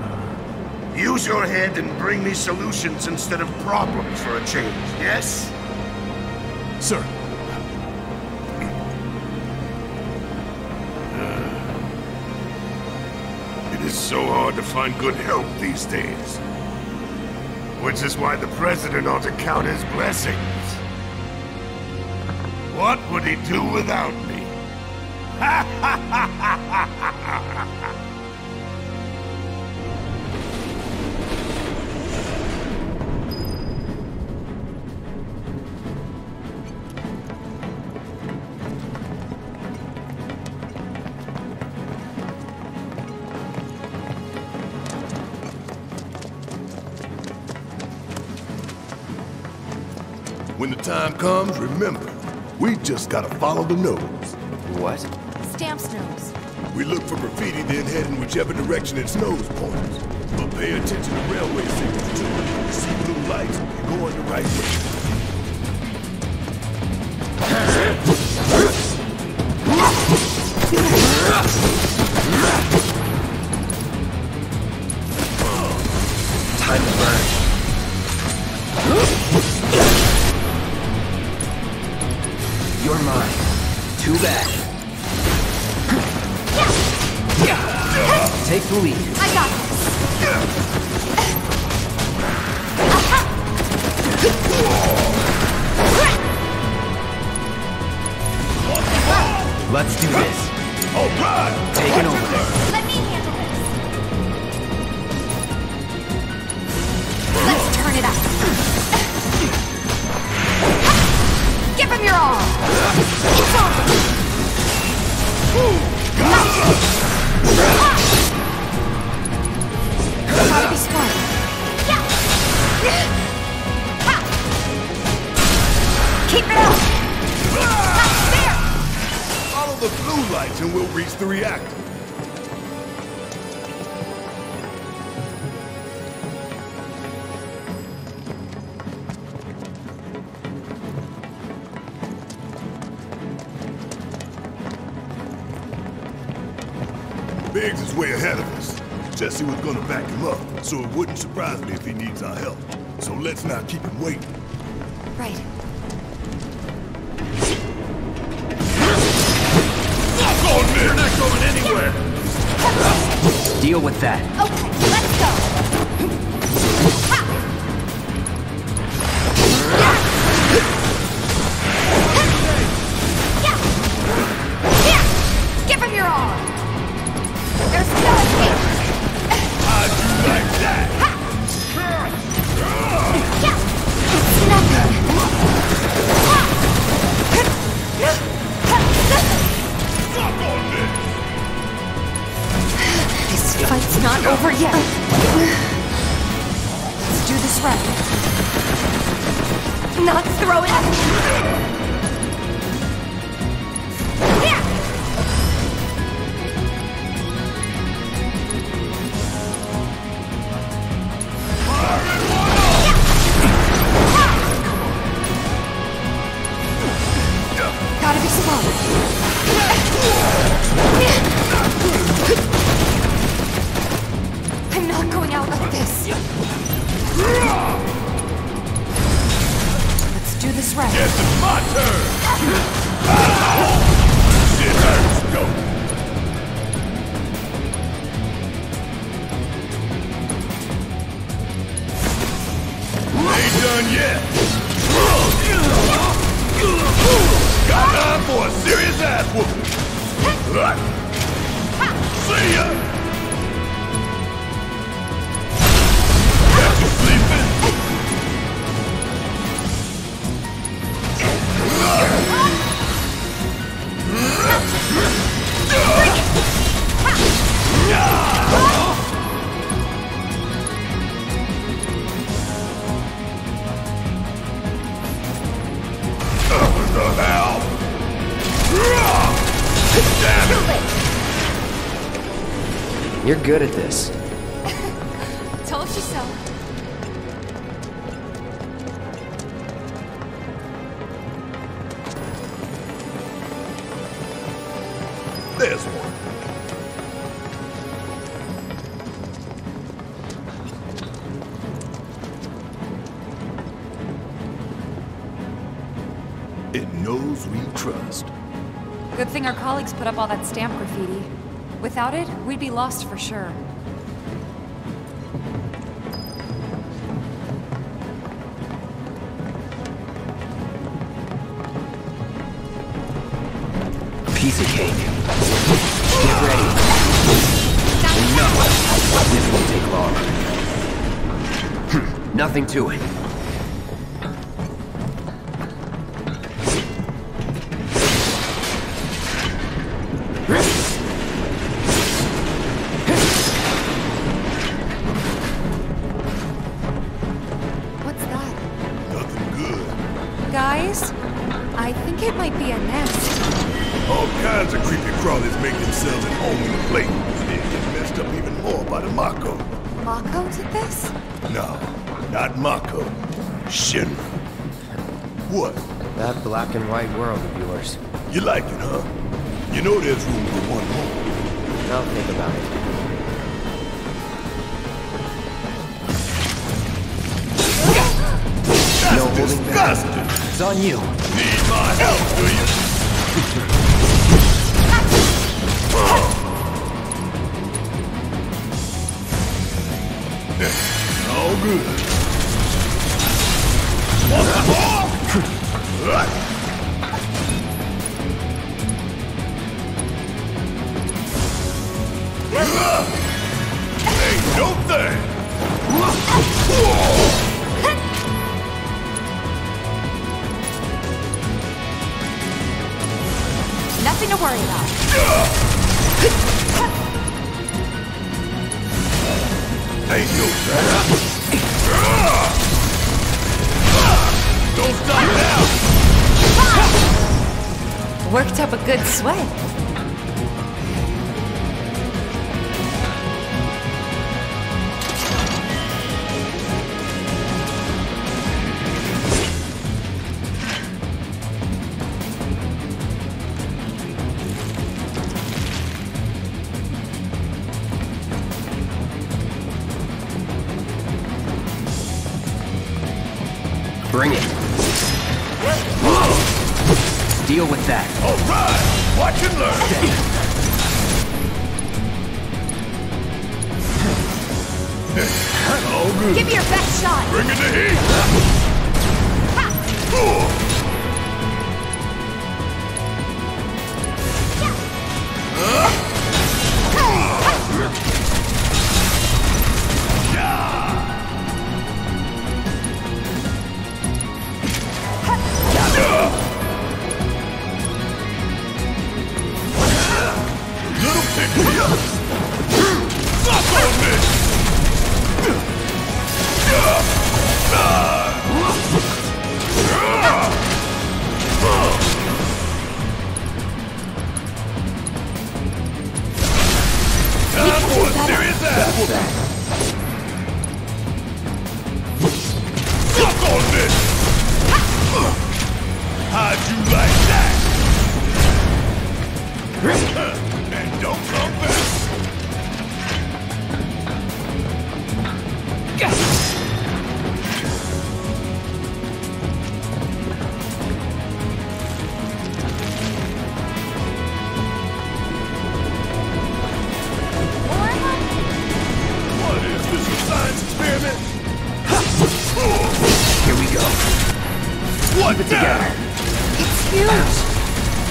Uh. Use your head and bring me solutions instead of problems for a change, yes? Sir. It is so hard to find good help these days. Which is why the President ought to count his blessings. What would he do without me? When the time comes, remember, we just gotta follow the nose. What? Stamp's nose. We look for graffiti, then head in whichever direction its nose points. But pay attention to railway signals too. See blue lights, you're going the right way. See was gonna back him up, so it wouldn't surprise me if he needs our help. So let's not keep him waiting. Right. Not going not going anywhere! Deal with that. Okay. Let's do this right. Yes, it's my turn! nothing to it. 你。Bring it. Deal with that. All right. Watch and learn. All good. Give me your best shot. Bring it to heat. Little How'd you like that? And don't come What Keep it now? together. It's huge.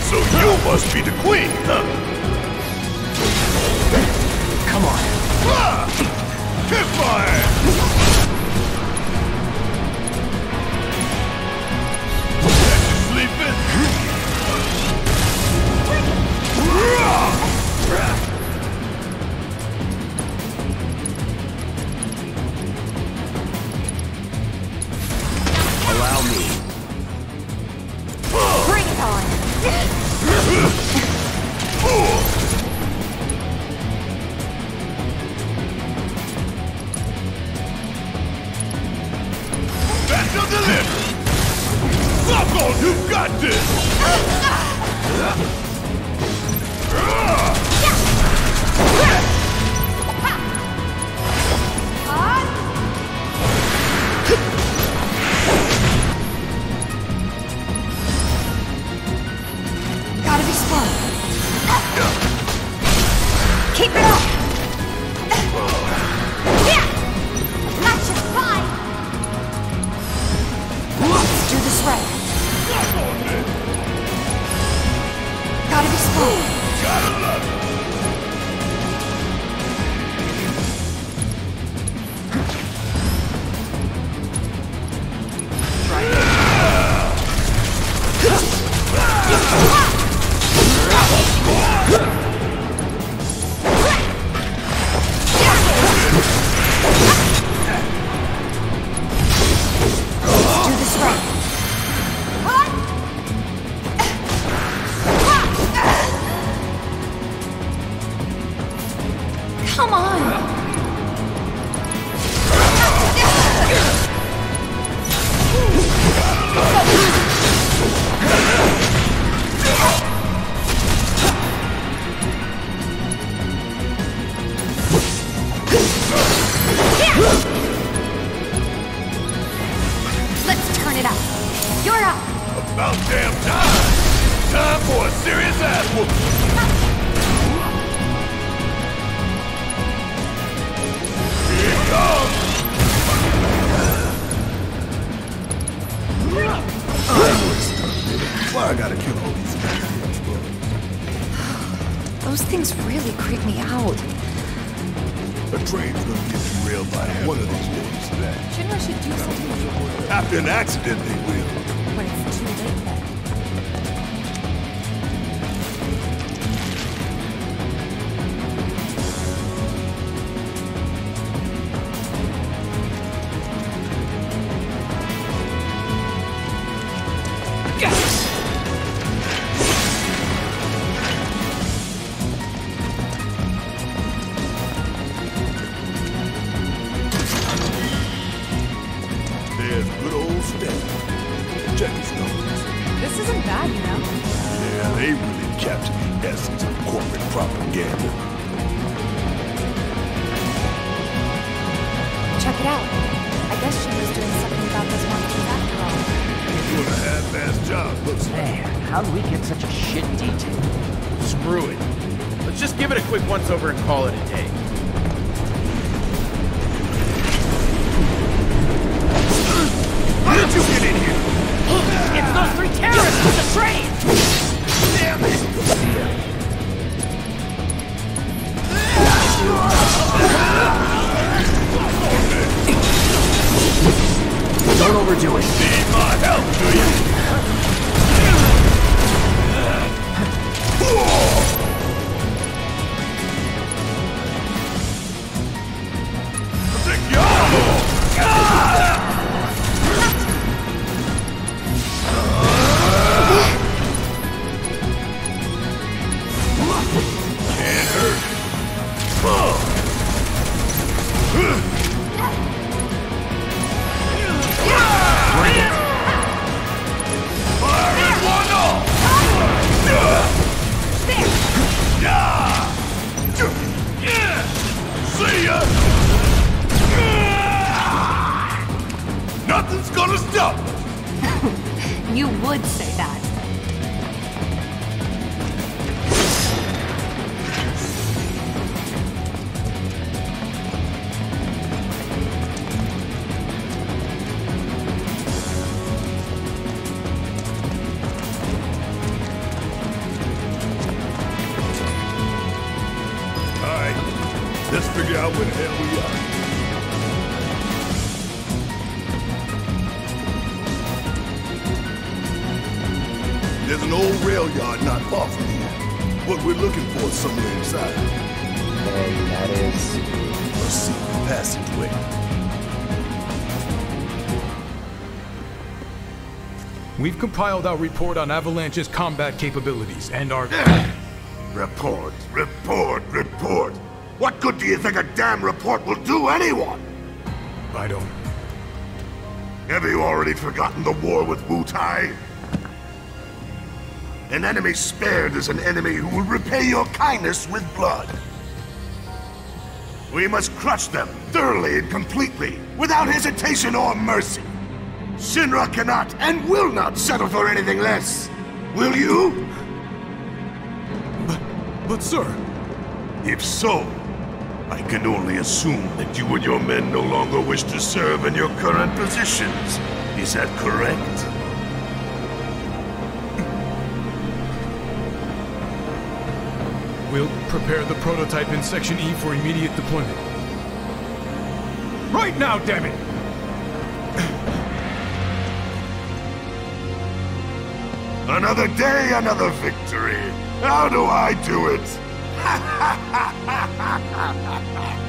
So you must be the queen, huh? Come on. Ah! Kiss my ass! That you sleeping? turn it up. You're up. About damn time. Time for a serious ass-whoop. Here it comes. Why I gotta kill all these guys? Those things really creep me out. A train's gonna get derailed by one of these days. Shinra should do something After an accident, they will. Compiled our report on Avalanche's combat capabilities and our... Report, report, report. What good do you think a damn report will do anyone? I don't... Have you already forgotten the war with Wutai? An enemy spared is an enemy who will repay your kindness with blood. We must crush them thoroughly and completely, without hesitation or mercy. Shinra cannot and will not settle for anything less. Will you? But, but sir... If so, I can only assume that you and your men no longer wish to serve in your current positions. Is that correct? We'll prepare the prototype in Section E for immediate deployment. Right now, damn it! Another day, another victory. How do I do it?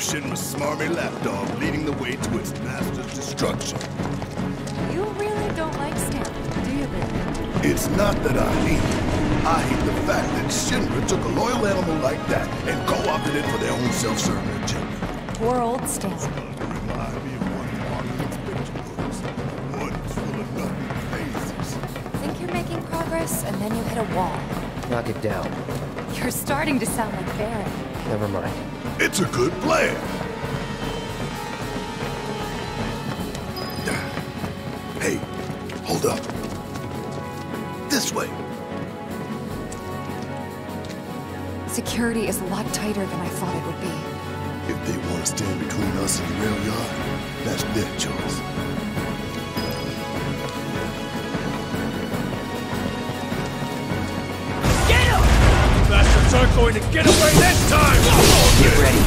the irony Shinra's smarmy lapdog leading the way to its master's destruction. You really don't like Stanley, do you, Ben? It's not that I hate it. I hate the fact that Shinra took a loyal animal like that and co-opted it for their own self-serving agenda. Poor old Stanley. Remind me of one of Margaret's picture books. One full of nothing phases. Think you're making progress, and then you hit a wall. Knock it down. You're starting to sound like Barret. Never mind. It's a good plan. Hey, hold up. This way. Security is a lot tighter than I thought it would be. If they want to stand between us and the rail yard, that's their choice. Going to get away this time! Get ready.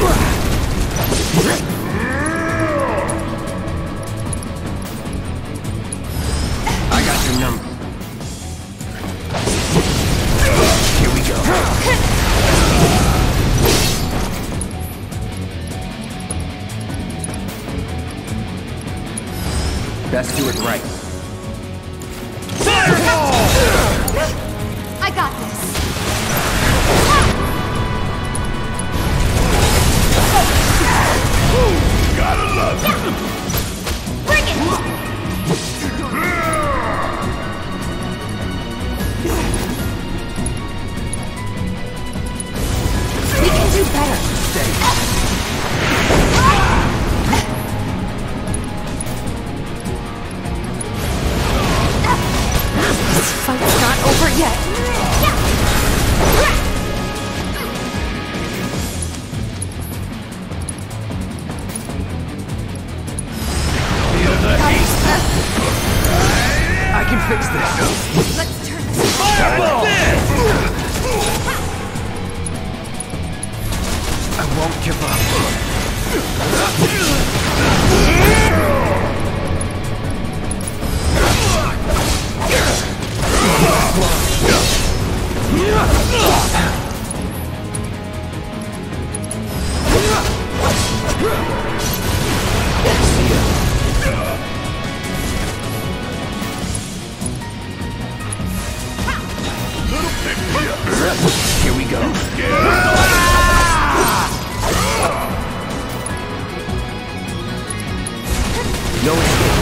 No escape.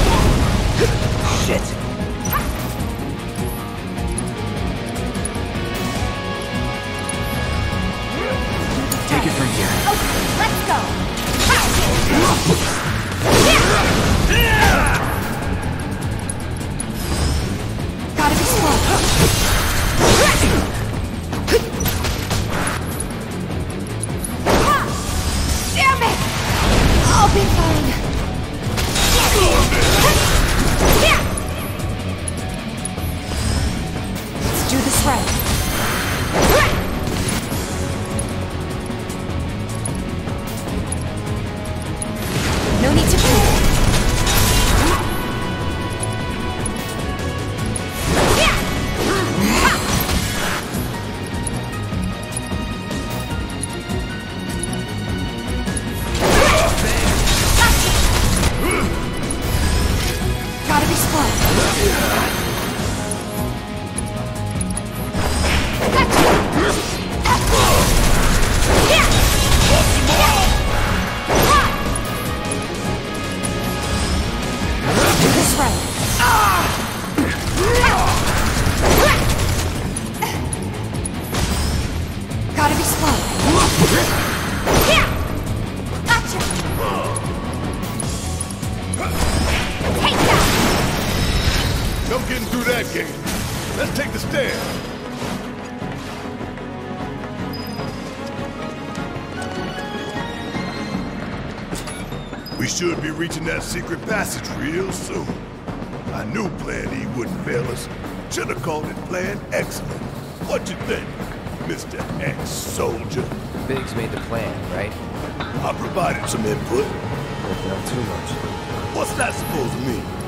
Shit. Take it from here. Okay, Let's go. reaching that secret passage real soon. I knew Plan E wouldn't fail us. Should have called it Plan Excellent. What you think, Mr. Ex-Soldier? Biggs made the plan, right? I provided some input. But not too much. What's that supposed to mean?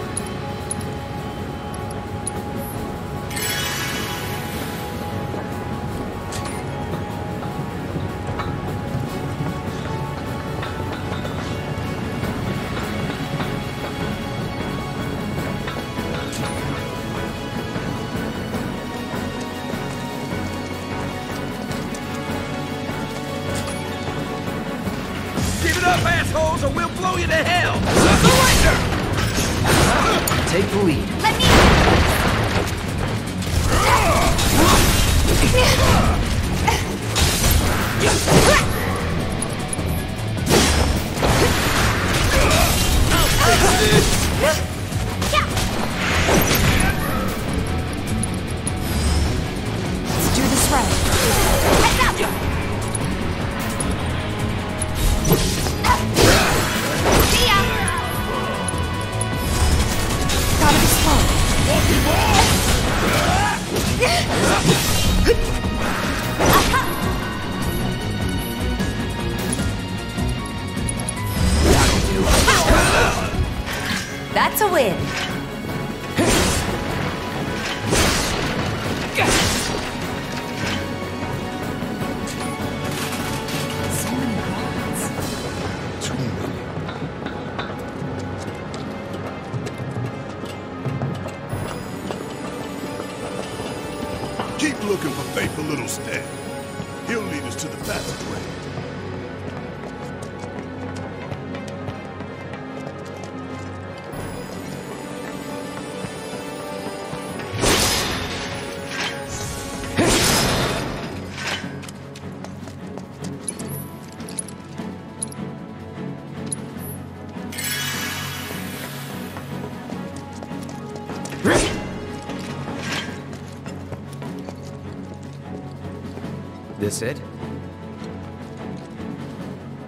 This it?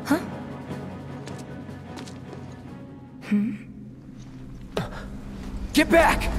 Huh? Hmm? Get back!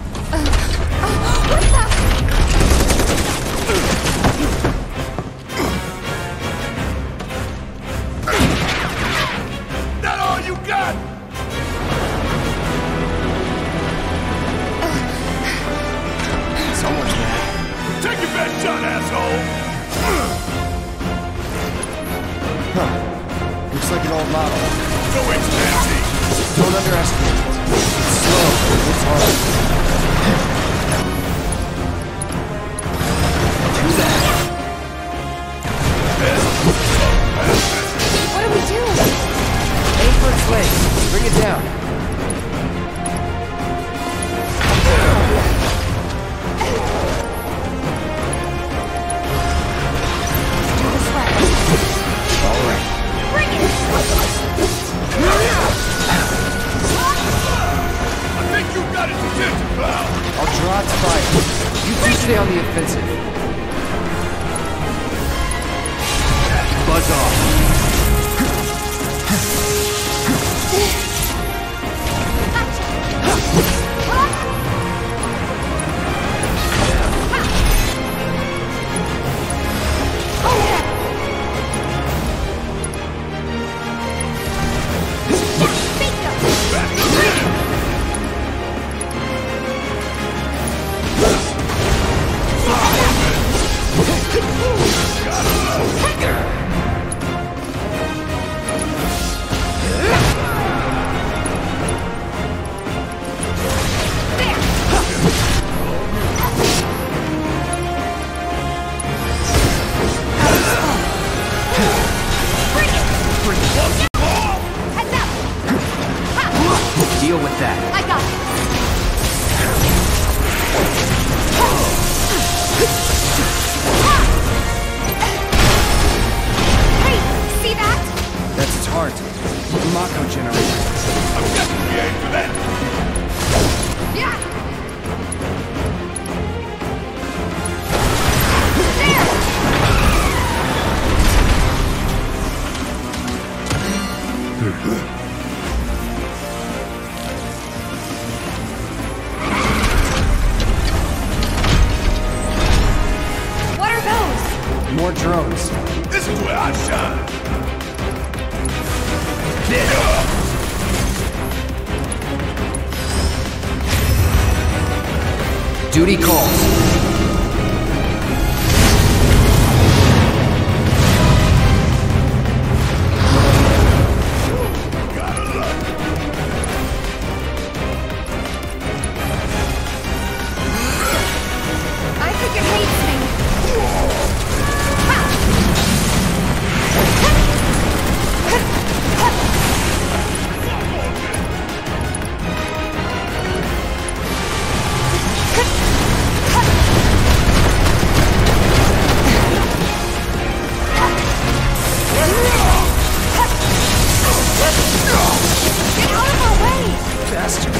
bastards!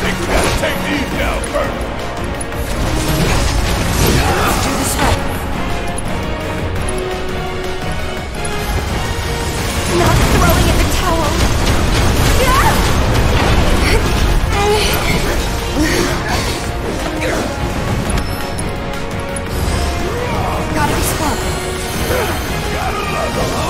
Think we gotta take these down first! Not throwing the towel! Yeah! Gotta be smart. Gotta love the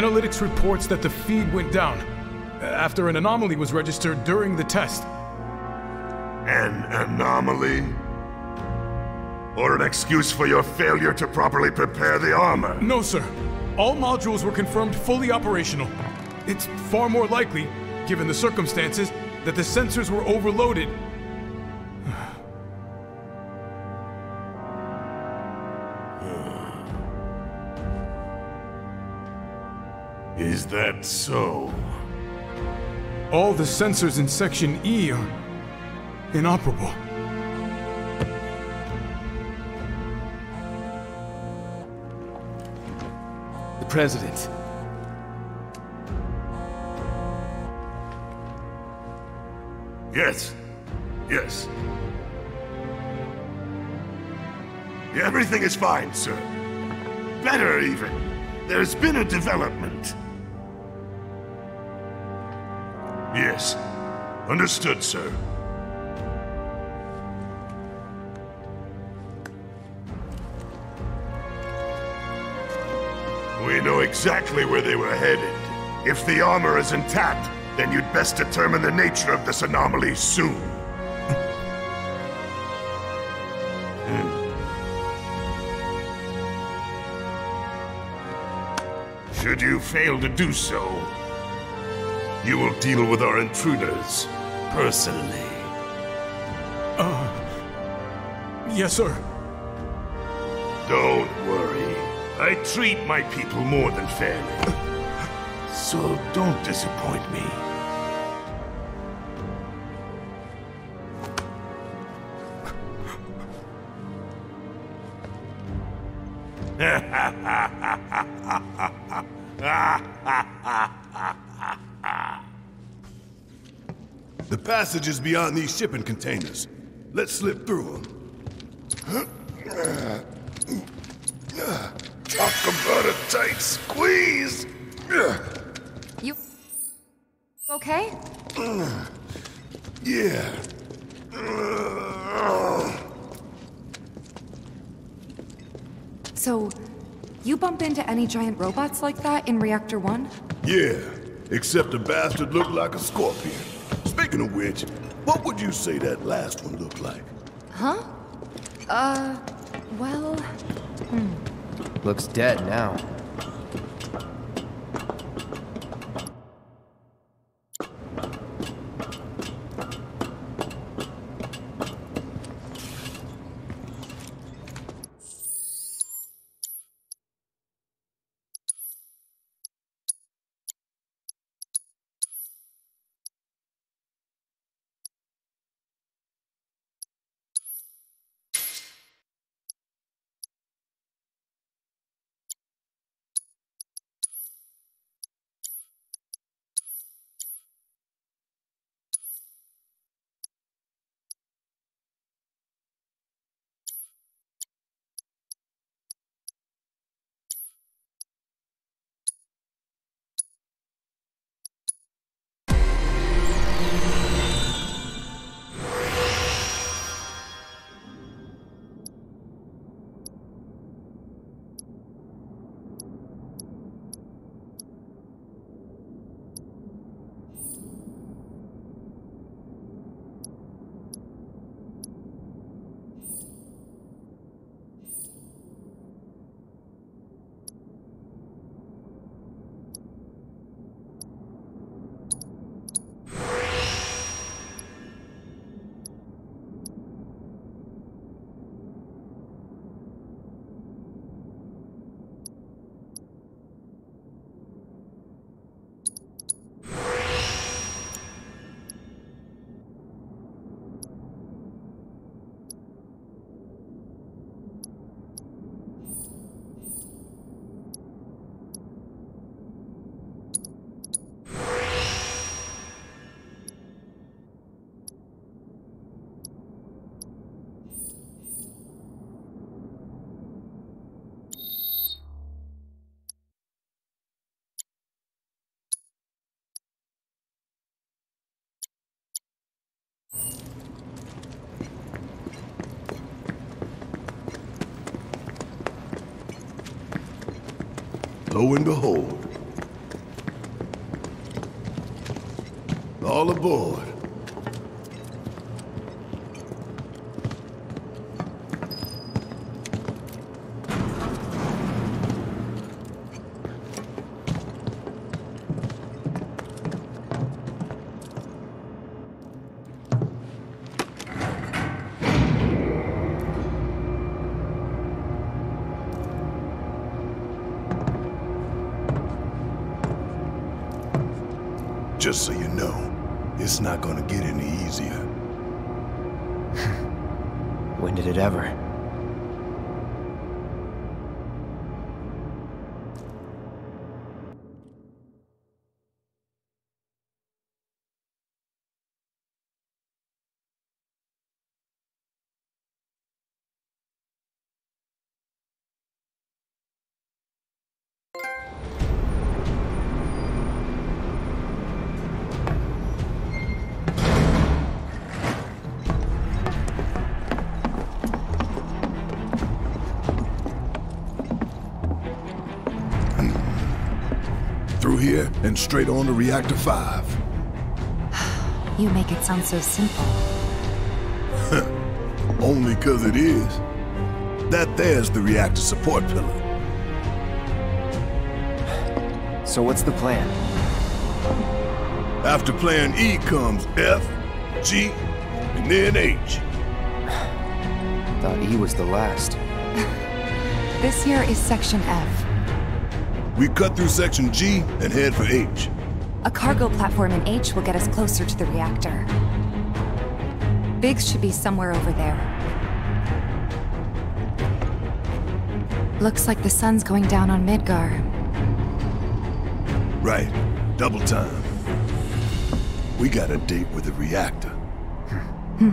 analytics reports that the feed went down uh, after an anomaly was registered during the test. An anomaly? Or an excuse for your failure to properly prepare the armor? No, sir. All modules were confirmed fully operational. It's far more likely, given the circumstances, that the sensors were overloaded. That so? All the sensors in Section E are inoperable. The President. Yes. Yes. Everything is fine, sir. Better, even. There's been a development. Yes. Understood, sir. We know exactly where they were headed. If the armor is intact, then you'd best determine the nature of this anomaly soon. Hmm. Should you fail to do so, you will deal with our intruders personally. Uh. Yes, sir. Don't worry. I treat my people more than fairly. So don't disappoint me. The passage is beyond these shipping containers. Let's slip through them. Talk about a tight squeeze! You... okay? Yeah. So, you bump into any giant robots like that in Reactor 1? Yeah, except the bastard looked like a scorpion. Speaking of which, what would you say that last one looked like? Huh? Uh, well... Hmm. Looks dead now. Lo and behold. All aboard. And straight on to Reactor 5. You make it sound so simple. Only 'cause it is. That there's the reactor support pillar. So what's the plan? After plan E comes F, G, and then H. Thought E was the last. This here is Section F. We cut through section G and head for H. A cargo platform in H will get us closer to the reactor. Biggs should be somewhere over there. Looks like the sun's going down on Midgar. Right. Double time. We got a date with the reactor. Hmm.